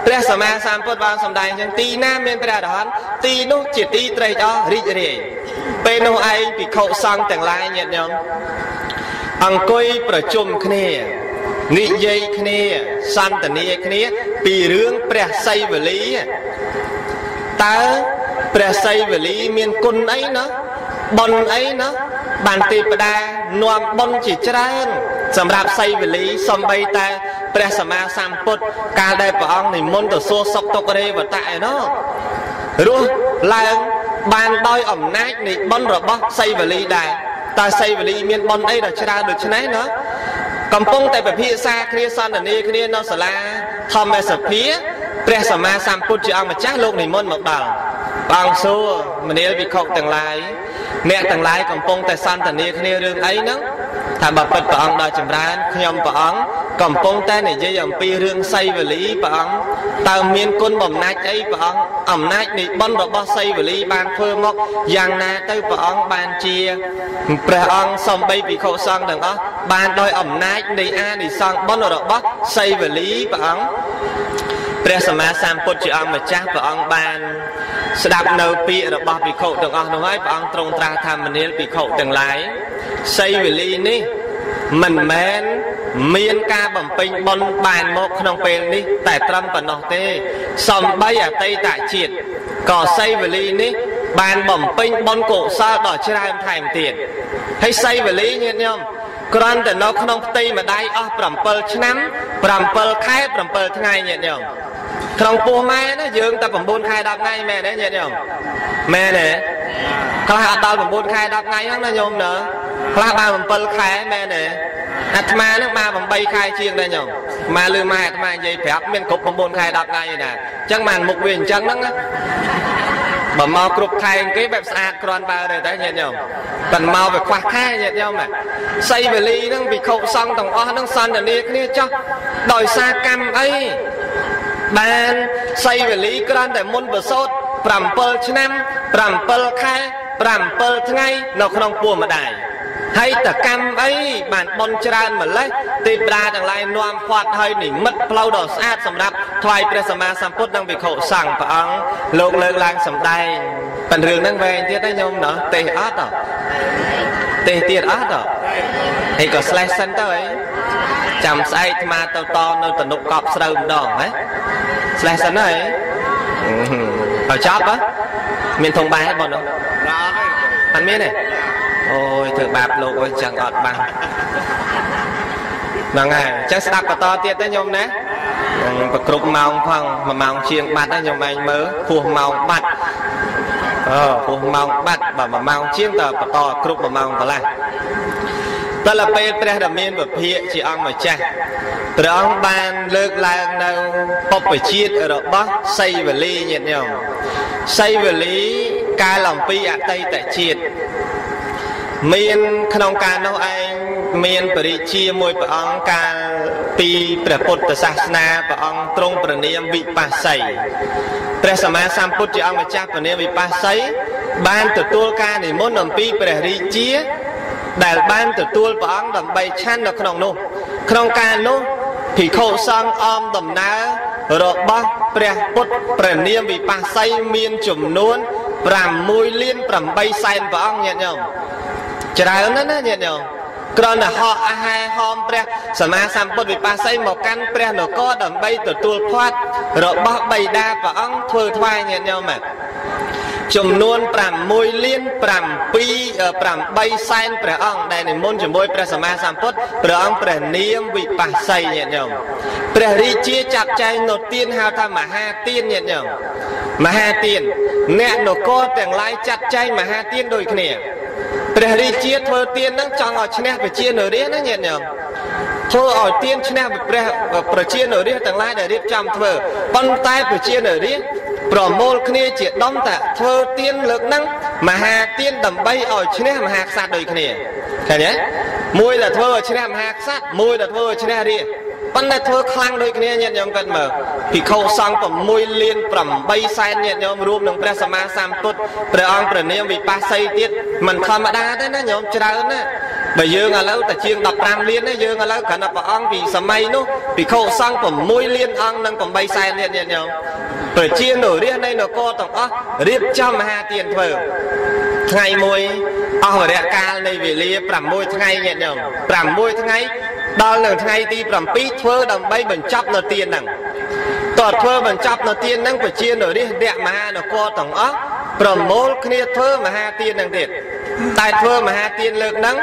ព្រះសម្មាសម្ពុទ្ធបានសម្ដែងអញ្ចឹងទីណាមានព្រះអរហន្តទីនោះជាទីត្រេកអររីករាយពេលនោះឯងភិក្ខុសង្ឃទាំងឡាយញាតិញោមអង្គុយប្រជុំគ្នានិយាយគ្នាសន្ទនាគ្នាពីរឿងព្រះសីវលីតើ ព្រះសីវលីមានគុណអីណាបុណ្យអីណាបានទេវតានាំបុណ្យជាច្រើន សម្រាប់សីវលីសំបីតែព្រះសម្មាសម្ពុទ្ធកាលដែលព្រះអង្គនិមន្តទៅសួរសុខទុក្ខរេវតៈឯណោះរស់ឡើងបានដោយអំណាចនៃបុណ្យរបស់សីវលីដែរតើសីវលីមានបុណ្យអីដ៏ច្រើនដូច្នេះណាកំពុងតែពិភាក្សាគ្នាសន្ទនាគ្នានៅសាលាធម្មសភាព្រះសម្មាសម្ពុទ្ធជាអង្គម្ចាស់លោកនិមន្តមកដល់ព្រះ អង្គសួរមនាលវិខុទាំងឡាយអ្នកទាំងឡាយកំពុងតែសន្ទនាគ្នារឿងអីហ្នឹងថាបើពិតព្រះអង្គដល់ចម្រើនខ្ញុំព្រះអង្គកំពុងតែនិយាយអំពីរឿងសីវលីព្រះអង្គតើមានគុណបំណាច់អីព្រះអង្គអំណាចនៃបុណ្យរបស់សីវលីបានធ្វើមកយ៉ាងណាទៅព្រះអង្គបានជាព្រះអង្គសំបីភិក្ខុសង្ឃទាំងអស់បានដោយអំណាចនៃអានិសង្ឃបុណ្យរបស់សីវលីព្រះអង្គព្រះសម្មាសម្ពុទ្ធជាអង្គម្ចាស់ព្រះអង្គបាន ស្ដាប់នៅពាក្យរបស់ភិក្ខុទាំងអស់នោះហើយព្រះអង្គទ្រង់ត្រាស់ថាមនាលភិក្ខុទាំងឡាយសីវលីនេះមិនមែនមានការបំពេញបុណ្យបានមកក្នុងពេលនេះ តែត្រឹមប៉ុណ្ណោះទេសំបីអតីតជាតិក៏សីវលីនេះបានបំពេញបុណ្យកុសលដ៏ច្រើនថែមទៀតហើយសីវលីញាតិញោមគ្រាន់តែនៅក្នុងផ្ទៃម្ដាយអស់7ឆ្នាំ7ខែ7ថ្ងៃញាតិញោម ក្នុងពោះម៉ែណាយើងតែ9ខែ10ថ្ងៃមែនទេញាតិញោមមែនទេខ្លះអត់ដល់9ខែ10ថ្ងៃហ្នឹងណាញោមណាខ្លះបាន7ខែមែនទេអាត្មាហ្នឹងបាន8ខែជាងដែរញោមមកលឺម៉ែអាត្មានិយាយប្រាប់មានគ្រប់9ខែ10ថ្ងៃឯណាអញ្ចឹងបានមុខវាអញ្ចឹងហ្នឹងណាបើមកគ្រប់ខែគេបែបស្អាតគ្រាន់បើទេតែញាតិញោមតែមកវាខ្វះខែញាតិញោមសីវលីហ្នឹងវិខុសង្ឃទាំងអស់ហ្នឹងសន្តានាគ្នាចោះដោយសារកម្មអី បានសីវលីក្រាន់តែមុនប្រសូត7ឆ្នាំ7ខែ7ថ្ងៃនៅក្នុងពោះម្ដាយហើយតកម្មអីបានបនច្រើនម្លេះទេវតាទាំងឡាយនាំផាត់ហើយនិមិត្តផ្លូវដ៏ស្អាតសម្រាប់ថ្វាយព្រះសម្មាសម្ពុទ្ធនិងវិខុសង្ឃព្រះអង្គលោកលើកឡើងសម្ដែងប៉ុន្តែរឿងហ្នឹងវែងទៀតទេញោមណោះទេសអត់ទេសទៀតអត់ហើយក៏ slash សិនទៅអី ចាំស្អែកអាត្មាទៅតនៅទំនុកកប់ស្រូវម្ដងហ៎ slash សិនហើយហើយចប់ហ៎មានធំបាយបងនោះអត់មានទេអូយធ្វើបាបលោកអើយចឹងអត់បានហ្នឹងហើយអញ្ចឹងស្ដាប់បន្តទៀតទេញោមណាប្រគ្រប់ម៉ោងផង1ម៉ោងជាងបាត់ហើយញោមឯងមើលពោះម៉ោងបាត់អូពោះម៉ោងបាត់បើ1ម៉ោងជាងតើបន្តគ្រប់1ម៉ោងកន្លះ តលពេលព្រះដ៏មានពភាកជាអង្គម្ចាស់ព្រះអង្គបានលើកឡើងនៅបព្វជាតិរបស់សីវលីញាតិញោមសីវលីកាលអំពីអតីតជាតិមានក្នុងការនោះឯងមានបរិជាមួយព្រះអង្គកាលពីព្រះពុទ្ធសាសនាព្រះអង្គទ្រង់ប្រណាមវិបស្សីព្រះសម្មាសម្ពុទ្ធជាអង្គម្ចាស់ប្រណាមវិបស្សីបានទទួលការនិមន្តអំពីព្រះរាជា ដែលបានទទួលព្រះអង្គដើម្បីឆាន់នៅក្នុងនោះ ក្នុងការនោះភិក្ខុសង្ឃអមដំណើររបស់ព្រះពុទ្ធព្រះនាមវិបស្សីមានចំនួន6លាន8សែនព្រះអង្គញាតិញោមច្រើនណាស់ណាញាតិញោមគ្រាន់តែហោះអាហារហោមព្រះសម្មាសម្ពុទ្ធវិបស្សីមកកាន់ព្រះនគរដើម្បីទទួលផាត់របស់បិតាព្រះអង្គធ្វើថ្វាយញាតិញោម ចំនួន6លាន7 8សែនព្រះអង្គដែលនិមន្តជាមួយព្រះសម្មាសម្ពុទ្ធព្រះអង្គព្រះនាមវិបស្សីញាតិញោមព្រះរាជាចាត់ចែងនៅទានហៅថាមហាទានញាតិញោមមហាទានអ្នកនគរទាំងឡាយចាត់ចែងមហាទានដូចគ្នាព្រះរាជាធ្វើទានហ្នឹងចង់ឲ្យឈ្នះប្រជានរាណាញាតិញោមធ្វើឲ្យទានឈ្នះព្រះប្រជានរាទាំងឡាយដែលរៀបចំធ្វើប៉ុន្តែប្រជានរា ប្រមូលគ្នាជាដុំតាធ្វើទៀនលើកហ្នឹងមហាទៀនដើម្បីឲ្យឈ្នះមហាក្សត្រដូចគ្នាឃើញទេមួយដែលធ្វើឲ្យឈ្នះមហាក្សត្រមួយដែលធ្វើឲ្យឈ្នះរាជ ប៉ុន្តែធ្វើខ្លាំងដូចគ្នាញាតិញោមគាត់មើលភិក្ខុសង្ឃ6លាន8សែនញាតិញោមរួមនឹងព្រះសម្មាសម្ពុទ្ធព្រះអង្គព្រះនាមវិបស្សីទៀតមិនធម្មតាទេណាញោមច្រើនណាបើយើងឥឡូវតែជាង15លានទេយើងឥឡូវគ្រាន់តែព្រះអង្គពីសម័យនោះភិក្ខុសង្ឃ6លានអង្គនិង8សែនញាតិញោមប្រជានរាជនៃនគរទាំងអស់រៀបចំមហាទានធ្វើថ្ងៃមួយអស់វរៈកាលនៃវេលា6ថ្ងៃញាតិញោម6ថ្ងៃ ដល់នៅថ្ងៃទី7ធ្វើដើម្បីបញ្ចប់នៅទានហ្នឹងតើធ្វើបញ្ចប់នៅទានហ្នឹងប្រជានរាជអ្នកមហានគរទាំងអស់ប្រមូលគ្នាធ្វើមហាទានហ្នឹងទៀតតែធ្វើមហាទានលើកហ្នឹង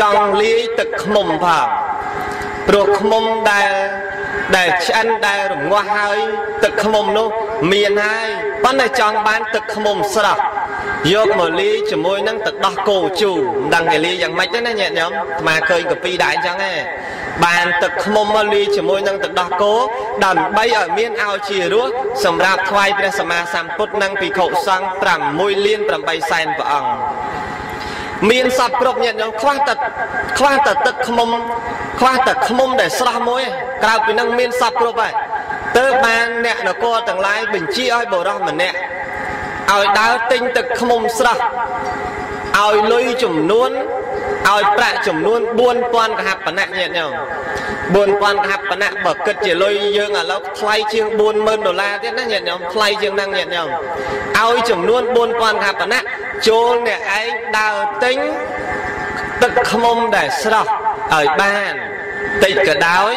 ចង់លាយទឹកខ្មុំផងព្រោះខ្មុំដែល ដែលឆ្អិនដែលរងាស់ហើយទឹកខ្មុំនោះមានហើយប៉ុន្តែចង់បានទឹកខ្មុំស្រស់យកមកលាយជាមួយនឹងទឹកដោះគោជូរមិនដឹងគេលាយយ៉ាងម៉េចទេណាញាតិញោមអាត្មាឃើញកាពីដែរអញ្ចឹងឯងបានទឹកខ្មុំមកលាយជាមួយនឹងទឹកដោះគោដើម្បីឲ្យមានឲ្យជារសសម្រាប់ថ្វាយព្រះសម្មាសម្ពុទ្ធនិងភិក្ខុសង្ឃ6លាន8សែនព្រះអង្គ មានសពគ្រប់ញាតិញោមខ្វះតែខ្វះតែទឹកខ្មុំខ្វះតែខ្មុំដែលស្រស់មួយក្រៅពីនឹងមានសពគ្រប់ហើយទើបបានអ្នកនគរទាំងឡាយបញ្ជាឲ្យបរោះម្នាក់ឲ្យដើរទិញទឹកខ្មុំស្រស់ឲ្យលុយចំនួន ឲ្យប្រាក់ចំនួន4000កហបណៈញាតិញោម4000កហបណៈបើគិតជាលុយយើងឥឡូវថ្លៃជាង40000ដុល្លារទៀតណាញាតិញោមថ្លៃជាងហ្នឹងញាតិញោមឲ្យចំនួន4000កហបណៈចូលអ្នកឯងដើរទិញទឹកខ្មុំដែលស្រស់ឲ្យបានតិចក៏ដោយ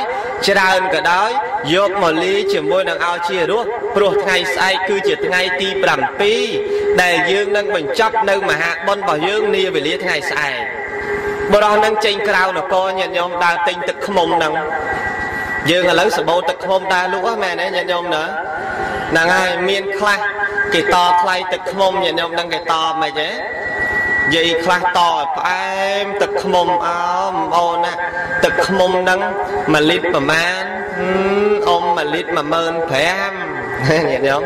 ច្រើនក៏ដោយយកមកលាយជាមួយនឹងឲ្យជារសព្រោះថ្ងៃស្អែកគឺជាថ្ងៃទី7ដែលយើងនឹងបញ្ចប់នៅមហាបុណ្យរបស់យើងនាវេលាថ្ងៃស្អែក បរោះនឹងចេញក្រៅនគរញាតិញោមដើរទិញទឹកខ្មុំហ្នឹងយើងឥឡូវសបោទឹកខ្មុំដើរលក់ហ្នឹងមែនទេញាតិញោមណាហ្នឹងហើយមានខ្លះគេតថ្លៃទឹកខ្មុំញាតិញោមដឹងគេតមិនហ៎យាយខ្លះតផ្អែមទឹកខ្មុំអោអូនណាទឹកខ្មុំហ្នឹង1លីត្រប្រមាណអ៊ំ1លីត្រ15000ញាតិញោម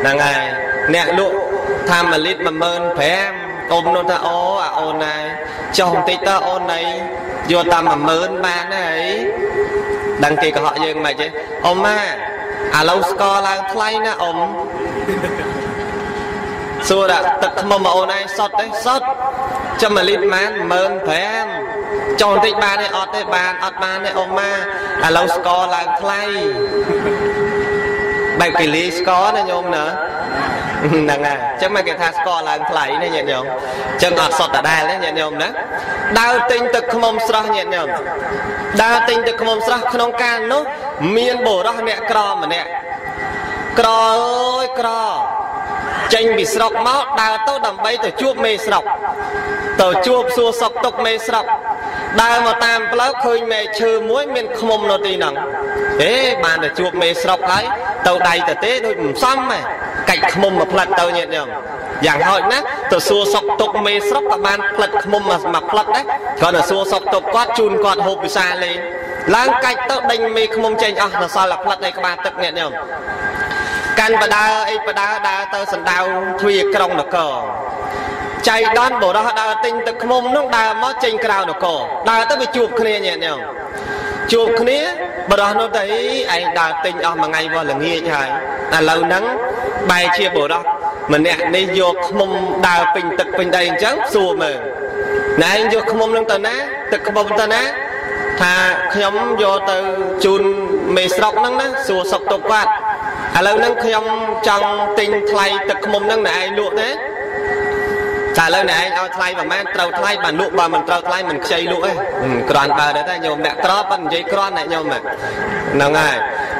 ហ្នឹងហើយអ្នកលក់ថា1លីត្រ15000 អ៊ំនោះថាអូអាអូនណាចុះបន្តិចតើអូនណៃយកតាម10000បានហើយដឹងគេកុហកយើងមិនទេអ៊ំម៉ាឥឡូវស្ករឡើងថ្លៃណាអ៊ំសួរថាទឹកថ្មមកអូនឯងសុតទេសុតចាំ1លីត្រម៉ាន15000ចុះបន្តិចបានទេអត់ទេបានអត់បានទេអ៊ំម៉ាឥឡូវស្ករឡើងថ្លៃបែបគេលីស្ករណាញោមណា ហ្នឹងហើយអញ្ចឹងមកគេថាស្ករឡើងថ្លៃណាញាតិញោមអញ្ចឹងអត់សុទ្ធដដែលណាញាតិញោមណាដើរទិញទឹកខ្មុំស្រស់ញាតិញោមដើរទិញទឹកខ្មុំស្រស់ក្នុងកាលនោះមានបុរសអ្នកក្រម្នាក់ក្រអើយក្រចេញពីស្រុកមកដើរទៅដើម្បីទៅជួបមេស្រុកទៅជួបសួរសុខទុក្ខមេស្រុកដើរមកតាមផ្លូវឃើញមេឈើមួយមានឃ្មុំនៅទីហ្នឹងហេបានទៅជួបមេស្រុកហើយទៅដៃទៅទេដូចមិនសមហ៎ កាច់ឃ្មុំមកផ្លិតទៅញាតិញោមយ៉ាងហោចណាស់ទៅសួរសុខទុក្ខមេស្រុកក៏បានផ្លិតឃ្មុំមកផ្លិតដែរគាត់ទៅសួរសុខទុក្ខគាត់ជូនគាត់ហូបពិសាលេងឡើងកាច់ទៅដេញមេឃ្មុំចេញអស់ទៅសល់តែផ្លិតឯក្បាលទឹកញាតិញោមកាន់បដើអីបដើដើរទៅសណ្ដៅទ្វាក្រុងនគរចៃដនបរោះដើរទិញទឹកខ្មុំនោះដើរមកចេញក្រៅនគរដើរទៅវាជួបគ្នាញាតិញោមជួបគ្នាបរោះនោះទៅឯងដើរទិញអស់មួយថ្ងៃវោះល្ងាចហើយឥឡូវហ្នឹង បែរជាបរោះម្នាក់នេះយកខ្មុំដើរពេញទឹកពេញដីអញ្ចឹងសួរមើលណែឯងយកខ្មុំនឹងទៅណា ទឹកខ្មុំទៅណាថាខ្ញុំយកទៅជូនមេស្រុកហ្នឹងណាសួរសុកទុកគាត់ឥឡូវហ្នឹងខ្ញុំចង់ទិញថ្លៃទឹកខ្មុំហ្នឹងណែឯងលក់ទេ តែឥឡូវណែឯងឲ្យថ្លៃប្រហែលត្រូវថ្លៃបើលក់បើមិនត្រូវថ្លៃមិនខ្ចីលក់ទេគ្រាន់បើដែរតែញោមអ្នកក្រប៉ុន្តែនិយាយគ្រាន់តែញោមហ្នឹងហើយ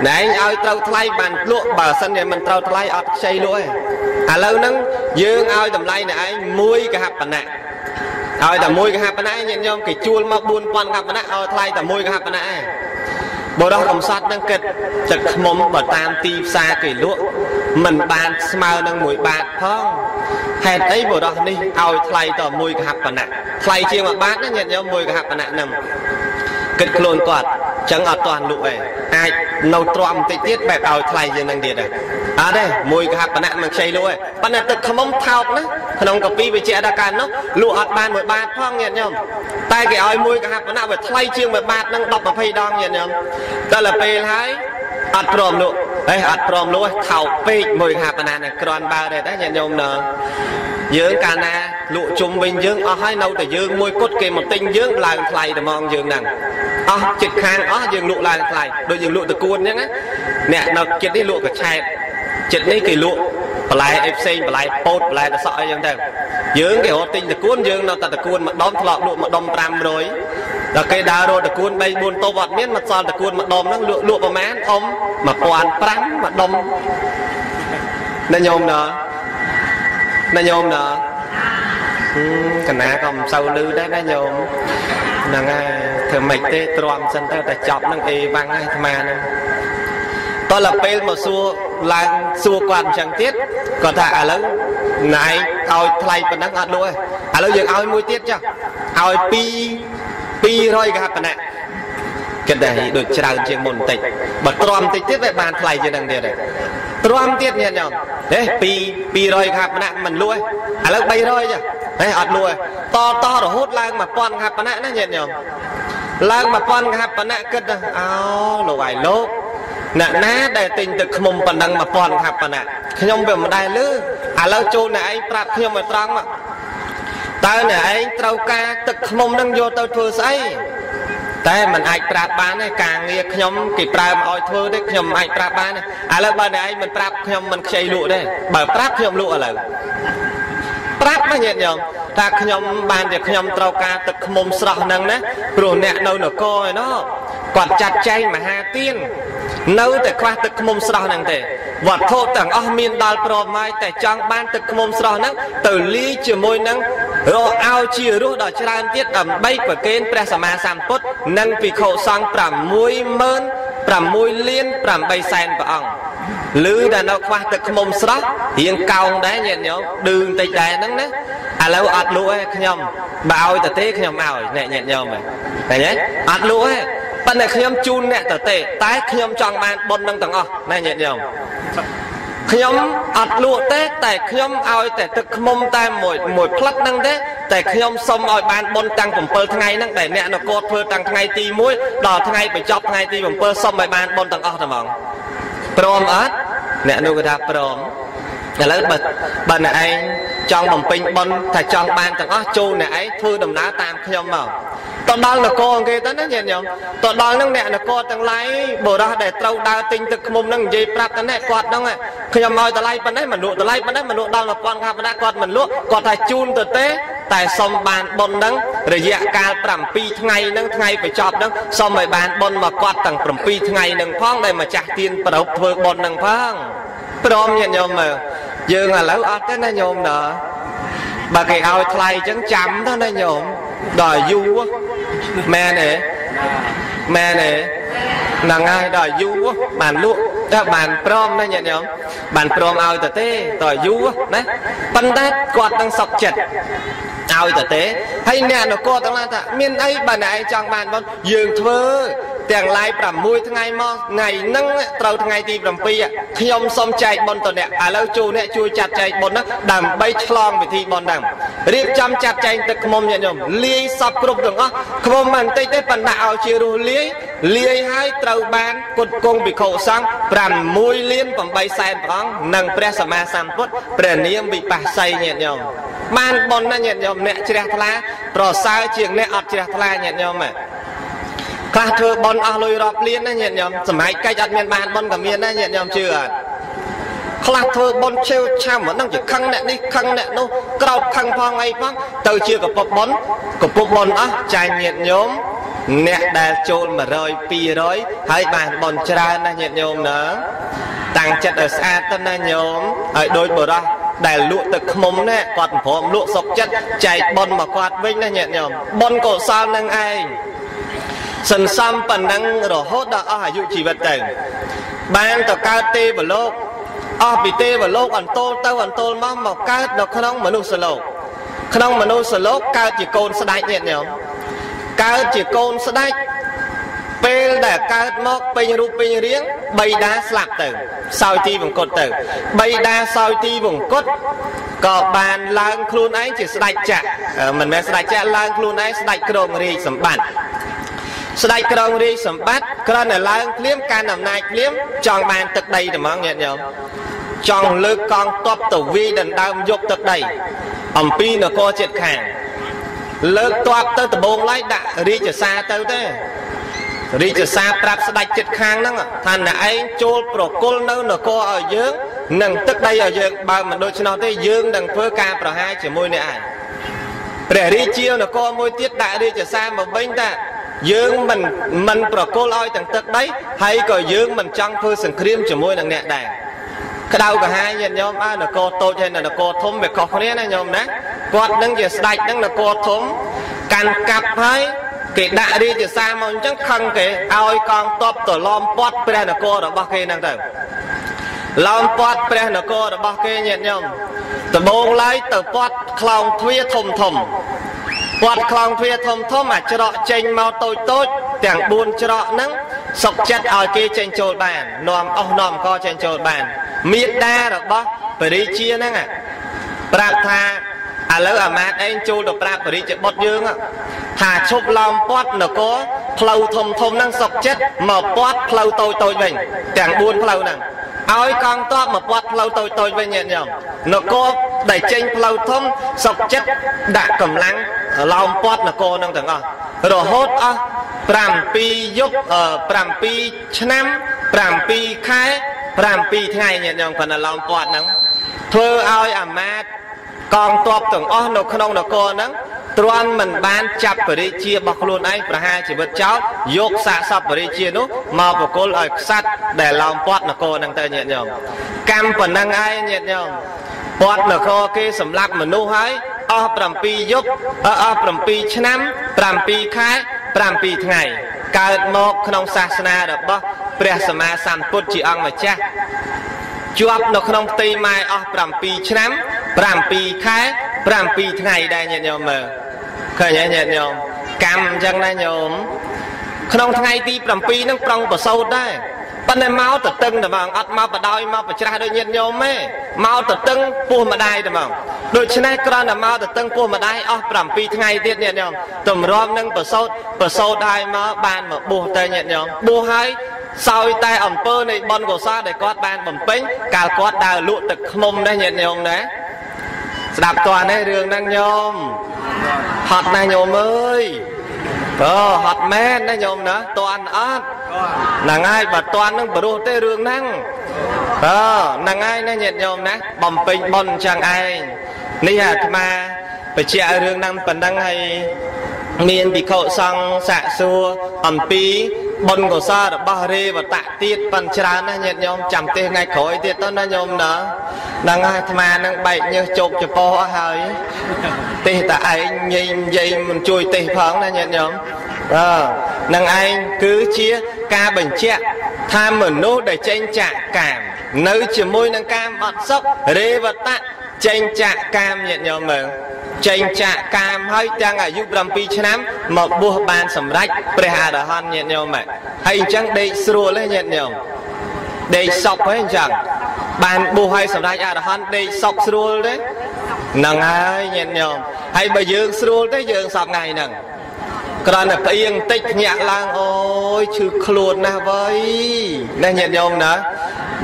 ណែឯងឲ្យត្រូវថ្លៃបានលក់បើសិនជាមិនត្រូវថ្លៃអត់ខ្ចីលក់ទេឥឡូវហ្នឹងយើងឲ្យតម្លៃណែឯងមួយកហបណៈឲ្យតែមួយកហបណៈញាតិញោមគេជួលមក4000កហបណៈឲ្យថ្លៃតែមួយកហបណៈឯង បរោះកំសត់នឹងគិតទឹកខ្មុំបើតាមទីផ្សារគេលក់មិនបានស្មើនឹង1បាតផងហេតុអីបរោះនេះឲ្យថ្លៃតមួយកហបណៈថ្លៃជាង1បាតណាញាតិញោមមួយកហបណៈហ្នឹងគិតខ្លួនគាត់ចឹងអត់ទាន់លក់ឯងអាចនៅទ្រាំបន្តិចទៀតបែបឲ្យថ្លៃជាងនឹងទៀតដែរ អត់ទេមួយកហបណៈមិនខ្ចីលក់ឯងប៉ុន្តែទឹកខ្មុំថោកណាក្នុងកាពីវិជ្ជាដកាលនោះលក់អត់បាន1បាតផងញាតិញោមតែគេឲ្យមួយកហបណៈវាថ្លៃជាង1បាតនឹង10 20ដងញាតិញោមតែដល់ពេលហើយអត់ព្រមលក់ហេអត់ព្រមលក់ថោកពេកមួយកហបណៈនឹងក្រាន់បើដែរញាតិញោមណើយើងកាលណាលក់ជុំវិញយើងអស់ហើយនៅតែយើងមួយគត់គេមកទិញយើងឡើងថ្លៃតែហ្មងយើងហ្នឹងអស់ចិត្តខាងអស់យើងលក់ឡើងថ្លៃដូចយើងលក់តគួនអញ្ចឹងណាអ្នកនៅចិត្តនេះលក់កឆែត ចិត្តនេះគេលក់បន្លែអីផ្សេងបន្លែពោតបន្លែតសក់អីចឹងទៅយើងគេរត់ទិញតគួនយើងនៅតែតគួនម្ដុំធ្លាប់លក់ម្ដុំ500ដល់គេដើររត់តគួន3 4តូបអត់មានមកសល់តគួនម្ដុំហ្នឹងលក់លក់ប្រមាណអ៊ំ1500ម្ដុំណាញោមណាណាញោមណាកណាក៏មិនសូវលឺដែរណាញោមហ្នឹងហើយធ្វើម៉េចទេទ្រាំសិនទៅតែចប់នឹងអេវ៉ាំងហើយអាត្មាហ្នឹង តលពេលមកសួរឡើងសួរគាត់អញ្ចឹងទៀតគាត់ថាឥឡូវណៃឲ្យថ្លៃប៉ុណ្ណឹងអត់លក់ទេឥឡូវយើងឲ្យមួយទៀតចុះឲ្យ2 200កហបណៈគិតតែដូចច្រើនជាងមុនបន្តិចបើទ្រាំបន្តិចទៀតវាបានថ្លៃជាងនឹងទៀតទ្រាំទៀតញាតិញោមទេ2 200កហបណៈមិនលក់ទេឥឡូវ300ចុះហេអត់លក់ទេតតរហូតឡើង1000កហបណៈណាញាតិញោមឡើង1000កហបណៈគិតអោលោកអាយលោក អ្នកណាដែលទិញទឹកខ្មុំប៉ុណ្ណឹង1000ខាប់ប៉ុណ្ណាខ្ញុំវាមិនដែលលឺឥឡូវចូលអ្នកឯងប្រាប់ខ្ញុំឲ្យត្រង់មកតើអ្នកឯងត្រូវការទឹកខ្មុំនឹងយកទៅធ្វើស្អីតែมันអាចប្រាប់បានទេការងារខ្ញុំគេប្រើមកឲ្យធ្វើទេខ្ញុំមិនអាចប្រាប់បានទេឥឡូវបើអ្នកឯងមិនប្រាប់ខ្ញុំមិនខ្ចីលក់ទេបើប្រាប់ខ្ញុំលក់ឥឡូវប្រាប់ណាញាតិញោមថាខ្ញុំបានជាខ្ញុំត្រូវការទឹកខ្មុំស្រស់ហ្នឹងណាព្រោះអ្នកនៅនគរឯណោះគាត់ចាត់ចែងមហាទាន នៅតែខ្វះទឹកខ្មុំស្រស់ហ្នឹងទេវត្ថុទាំងអស់មានដល់ព្រមហើយតែចង់បានទឹកខ្មុំស្រស់ហ្នឹងទៅលាយជាមួយនឹងរកឲ្យជារសដល់ច្រើនទៀតដើម្បីប្រគេនព្រះសម្មាសម្ពុទ្ធនិងភិក្ខុសង្ឃ60000 6លាន8សែនព្រះអង្គឮតែនៅខ្វះទឹកខ្មុំស្រស់រៀងកោងដែរញាតិញោមឌឺបន្តិចដែរហ្នឹងណាឥឡូវអត់លក់ទេខ្ញុំបើឲ្យទៅទេខ្ញុំឲ្យអ្នកញាតិញោមហ្នឹងឃើញទេអត់លក់ទេ ប៉ុន្តែខ្ញុំជូនអ្នកទៅទេតែខ្ញុំចង់បានបុណ្យនឹងទាំងអស់ណាញាតិញោមខ្ញុំអត់លក់ទេតែខ្ញុំឲ្យតែទឹកខ្មុំតែមួយមួយផ្លឹកហ្នឹងទេតែខ្ញុំសុំឲ្យបានបុណ្យតាំង7ថ្ងៃហ្នឹងដែលអ្នកនគរធ្វើតាំងថ្ងៃទី1ដល់ថ្ងៃបញ្ចប់ថ្ងៃទី7សុំឲ្យបានបុណ្យទាំងអស់តែហ្មងព្រមអត់អ្នកនោះគាត់ថាព្រមឥឡូវបើបើអ្នកឯង ចង់បំពេញបុណ្យថាចង់បានទាំងអស់ចូលអ្នកឯងធ្វើដំណើរតាមខ្ញុំមកតដល់នគរគេទៅណាញាតិញោមតដល់នឹងអ្នកនគរទាំងឡាយបុរសដែលត្រូវដើរទិញទឹកឃុំនឹងនិយាយប្រាប់ទៅនេះគាត់ហ្នឹងខ្ញុំឲ្យតម្លៃប៉ុណ្ណេះមិនលក់តម្លៃប៉ុណ្ណេះមិនលក់ដល់1000ខាប់ណាគាត់មិនលក់គាត់ថាជូនទៅទេ តែសុំបានបុណ្យហ្នឹងរយៈកាល7ថ្ងៃហ្នឹងថ្ងៃបញ្ចប់ហ្នឹងសុំឲ្យបានបុណ្យមកគាត់ទាំង7ថ្ងៃហ្នឹងផងដែលម្ចាស់ទានប្រោបធ្វើបុណ្យហ្នឹងផងព្រមញាតិញោមមើល យើងឥឡូវអត់ទេណាញោមដល់បើគេឲ្យថ្លៃអញ្ចឹងចាំទៅណាញោមដល់យូរមែនទេមែនទេហ្នឹងហើយដល់យូរបានលក់តែបានព្រមណាញាតិញោមបានព្រមឲ្យទៅទេដល់យូរណាប៉ុន្តែគាត់នឹងសុខចិត្តឲ្យទៅទេហើយអ្នកនគរទាំងឡាយថាមានអីបើអ្នកឯងចង់បានបុណ្យយើងធ្វើ ទាំងឡាយ6ថ្ងៃមកថ្ងៃហ្នឹងត្រូវថ្ងៃទី7ខ្ញុំសូមចែកបុណ្យទៅអ្នកឥឡូវចូលអ្នកជួយចាត់ចែកបុណ្យហ្នឹងដើម្បីឆ្លងពិធីបុណ្យហ្នឹងរៀបចំចាត់ចែងទឹកខ្មុំញាតិញោមលាយសពគ្រប់ទាំងអស់ខ្មុំមិនតិចទេប៉ុន្តែឲ្យជារស់លាយលាយហើយត្រូវបានគុតគង់ភិក្ខុសង្ឃ6លាន8សែនព្រះអង្គនិងព្រះសម្មាសម្ពុទ្ធព្រះនាមវិបស្សីញាតិញោមបានបុណ្យណាញាតិញោមអ្នកជ្រះថ្លាប្រសើរជាងអ្នកអត់ជ្រះថ្លាញាតិញោមហ្នឹង ខ្លះធ្វើប៉ុនអស់លុយរាប់លានណាញាតិញោមសម័យកិច្ចអត់មានបានប៉ុនក៏មានដែរញាតិញោមជឿអត់ខ្លះធ្វើប៉ុនឆេវឆាំហ្នឹងជាខឹងអ្នកនេះខឹងអ្នកនោះក្រោកខឹងផងអីផងទៅជាកពុបប៉ុនកពុបប៉ុនអស់ចាញ់ញាតិញោមអ្នកដែលចូល100 200ហើយបានបនច្រើនណាញាតិញោមណាតាំងចិត្តឲ្យស្អាតទៅណាញោមឲ្យដូចបរោះដែលលក់ទឹកខ្មុំណាគាត់ព្រមលក់សុកចិត្តចែកបនមកគាត់វិញណាញាតិញោមបនកុសលនឹងឯង សន្សំប៉ុណ្ណឹងរហូតដល់អស់អាយុជីវិតទៅបានទៅកើតទេវលោកអស់ពីទេវលោកអន្ទោលទៅអន្ទោលមកមកកើតនៅក្នុងមនុស្សលោកក្នុងមនុស្សលោកកើតជាកូនស្ដេចញាតិញោមកើតជាកូនស្ដេចពេលដែលកើតមកពេញរូបពេញរាងបៃតាស្លាប់ទៅសោយទីវង្គតទៅបៃតាសោយទីវង្គតក៏បានឡើងខ្លួនឯងជាស្ដេចចក្រមិនមែនស្ដេចចក្រឡើងខ្លួនឯងស្ដេចក្រុងរាជសម្បត្តិ ស្ដេចក្រុងរាជសម្បត្តិគ្រាន់តែឡើងភ្លាមកាន់អំណាចភ្លាមចង់បានទឹកដីតែហ្មងញាតិញោមចង់លើកកងទ័ពទៅវាយដណ្ដើមយកទឹកដីអំពីនគរជាតិខាងលើកទ័ពទៅដំបងឡៃដាក់រាជសារទៅទេរាជសារប្រាប់ស្ដេចចិត្តខាងហ្នឹងថាអ្នកឯងចូលប្រគល់នៅនគរឲ្យយើងនិងទឹកដីឲ្យយើងបើមិនដូច្នោះទេយើងនឹងធ្វើការប្រហារជាមួយអ្នកឯងព្រះរាជានគរមួយទៀតដាក់រាជសារមកវិញថា យើងមិនមិនប្រគល់ឲ្យទាំងទឹកដីហើយក៏យើងមិនចង់ធ្វើសង្គ្រាមជាមួយនឹងអ្នកដែរក្តៅកាហាយញាតិញោមអើនគរតូចហើយនគរធំវាខុសគ្នាណាញោមណាគាត់នឹងជាស្ដេចនឹងនគរធំកាន់កាប់ហើយគេដាក់រាជសារមកអញ្ចឹងខឹងគេឲ្យកងទ័ពទៅឡោមព័ទ្ធព្រះនគររបស់គេហ្នឹងទៅឡោមព័ទ្ធព្រះនគររបស់គេញាតិញោមដំបងឡើយទៅព័ទ្ធខ្លោងទ្វារធំធំ ព័ទ្ធខ្លោងទ្វារធំធំអាច្រកចេញមកតូចតូចទាំង4ច្រកហ្នឹងសុកចិត្តឲ្យគេចេញចូលបាននាំអស់នាំកចេញចូលបានមេដារបស់បរិជាហ្នឹងប្រាប់ថាឥឡូវអាម៉ាតឯងចូលទៅប្រាប់បរិជ្ជបុត្រយើងថាឈប់ឡោមពាត់នគរផ្លូវធំធំហ្នឹងសុកចិត្តមកពាត់ផ្លូវតូចតូចវិញទាំង4ផ្លូវហ្នឹង ឲ្យកងទ័ពមកពាត់ផ្លូវតូចតូចវិញញាតិញោមនគរដែលចេញផ្លូវធំសុកចិត្តដាក់កម្លាំងឡោមពាត់នគរហ្នឹងទាំងអស់រហូតអស់7យប់7ឆ្នាំ7ខែ7ថ្ងៃញាតិញោមគាត់ឡោមពាត់ហ្នឹងធ្វើឲ្យអាមាត្យកងទ័ពទាំងអស់នៅក្នុងនគរហ្នឹង ទ្រាំមិនបានចាប់បរិជារបស់ខ្លួនឯងប្រហារជីវិតចោលយកសាកសពបរិជានោះមកបកុលឲ្យខ្សាត់ដែលឡោមព័ទ្ធនគរហ្នឹងទៅញាតិញោមកម្មប៉ុណ្ណឹងឯងញាតិញោមព័ទ្ធនគរគេសម្លាប់មនុស្សហើយអស់7យប់អស់7ឆ្នាំ7ខែ7ថ្ងៃកើតមកក្នុងសាសនារបស់ព្រះសម្មាសម្ពុទ្ធជាអង្គម្ចាស់ជាប់នៅក្នុងផ្ទៃម៉ែអស់7ឆ្នាំ7ខែ7ថ្ងៃដែរញាតិញោមមើល ឃើញទេញាតិញោមកម្មអញ្ចឹងណាញោមក្នុងថ្ងៃទី7ហ្នឹងប្រងប្រសូតដែរប៉ុន្តែមកទៅតឹងតែហ្មងអត់មកបដោយមកប្រច្រាស់ដូចញាតិញោមទេមកទៅតឹងពោះម្ដាយតែហ្មងដូច្នេះគ្រាន់តែមកទៅតឹងពោះម្ដាយអស់7ថ្ងៃទៀតញាតិញោមតម្រាំនឹងប្រសូតប្រសូតហើយមកបានមកបួសទៅញាតិញោមបួសហើយសោយតែអំពើនៃបុណ្យកុសលដែលគាត់បានបំពេញកាលគាត់ដើរលក់ទឹកខ្មុំដែរញាតិញោមណាស្ដាប់តើនេះរឿងហ្នឹងញោម ហត់ណាស់ញោមអើយអូហត់មែនណាញោមណាតន់អត់ហ្នឹងហើយបើតន់នឹងបរោះទេរឿងហ្នឹងអើហ្នឹងហើយណាញាតិញោមណាបំពេញបុណ្យអញ្ចឹងឯងនេះអាត្មាបញ្ជាក់រឿងហ្នឹងប៉ុណ្ណឹងហើយមានភិក្ខុសង្ឃសាកសួរអំពី បុណ្យកុសលរបស់រេវតៈទៀតប៉ុនច្រើនណាស់ញាតិញោមចាំទេថ្ងៃក្រោយទៀតទៅណាញោមណាហ្នឹងហើយអាត្មានឹងបែកញើសជោគចពោអស់ហើយទេតែឯងញញនិយាយមិនជួយទេផងណាញាតិញោមអឺនឹងឯងគឺជាការបញ្ជាក់ថាមនុស្សដែលចេញចាកកាមនៅជាមួយនឹងកាមអត់សុខរេវតៈ ចេញចាកកាមញាតិញោមមើលចេញចាកកាមហើយទាំងអាយុ7ឆ្នាំមកបួសបានសម្រេចព្រះអរហន្តញាតិញោមហើយអញ្ចឹងដេកស្រួលទេញាតិញោមដេកសុខទេអញ្ចឹងបានបួសឲ្យសម្រេចអរហន្តដេកសុខស្រួលទេហ្នឹងហើយញាតិញោមហើយបើយើងស្រួលទេយើងសពថ្ងៃហ្នឹង គ្រាន់តែផ្អៀងតិចញាក់ឡើងអូយឈឺខ្លួនណាស់វ៉ៃណាញាតិញោមណា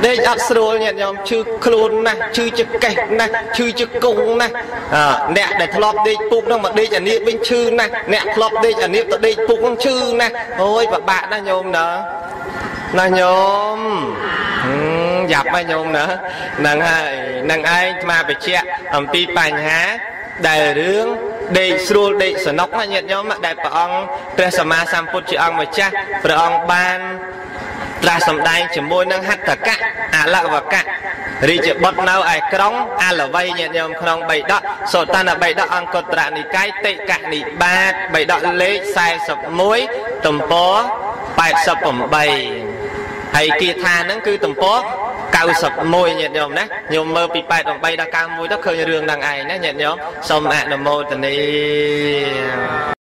ដេកអត់ស្រួលញាតិញោមឈឺខ្លួនណាស់ឈឺចកេះណាស់ឈឺចកងណាស់អ្នកដែលធ្លាប់ដេកពុកហ្នឹងមកដេកអានៀបវិញឈឺណាស់អ្នកធ្លាប់ដេកអានៀបទៅដេកពុកហ្នឹងឈឺណាស់អូយពិបាកណាស់ញោមណាណាញោមយ៉ាប់ហើយញោមណាហ្នឹងហើយនឹងឯងស្មាបញ្ជាក់អំពីបញ្ហា ដែលរឿងដេកស្រួលដេកសនុកណាញាតិញោមដែលព្រះអង្គព្រះសម្មាសម្ពុទ្ធជាអង្គម្ចាស់ព្រះអង្គបានត្រាស់សម្ដែងជាមួយនឹងហត្ថកៈអលវកៈរាជបុត្រនៅឯក្រុងអលវ័យញាតិញោមក្នុងបៃដកសោតនបៃដកអង្គត្រនិកាយតិកនិបាតបៃដកលេខ41ទំព័រ88 ហើយគាថាហ្នឹងគឺទំព័រ91ញាតិញោមណាញោមមើលពី88ដល់91ទៅឃើញរឿងហ្នឹងឯងណាញាតិញោមសូមអនុមោទនា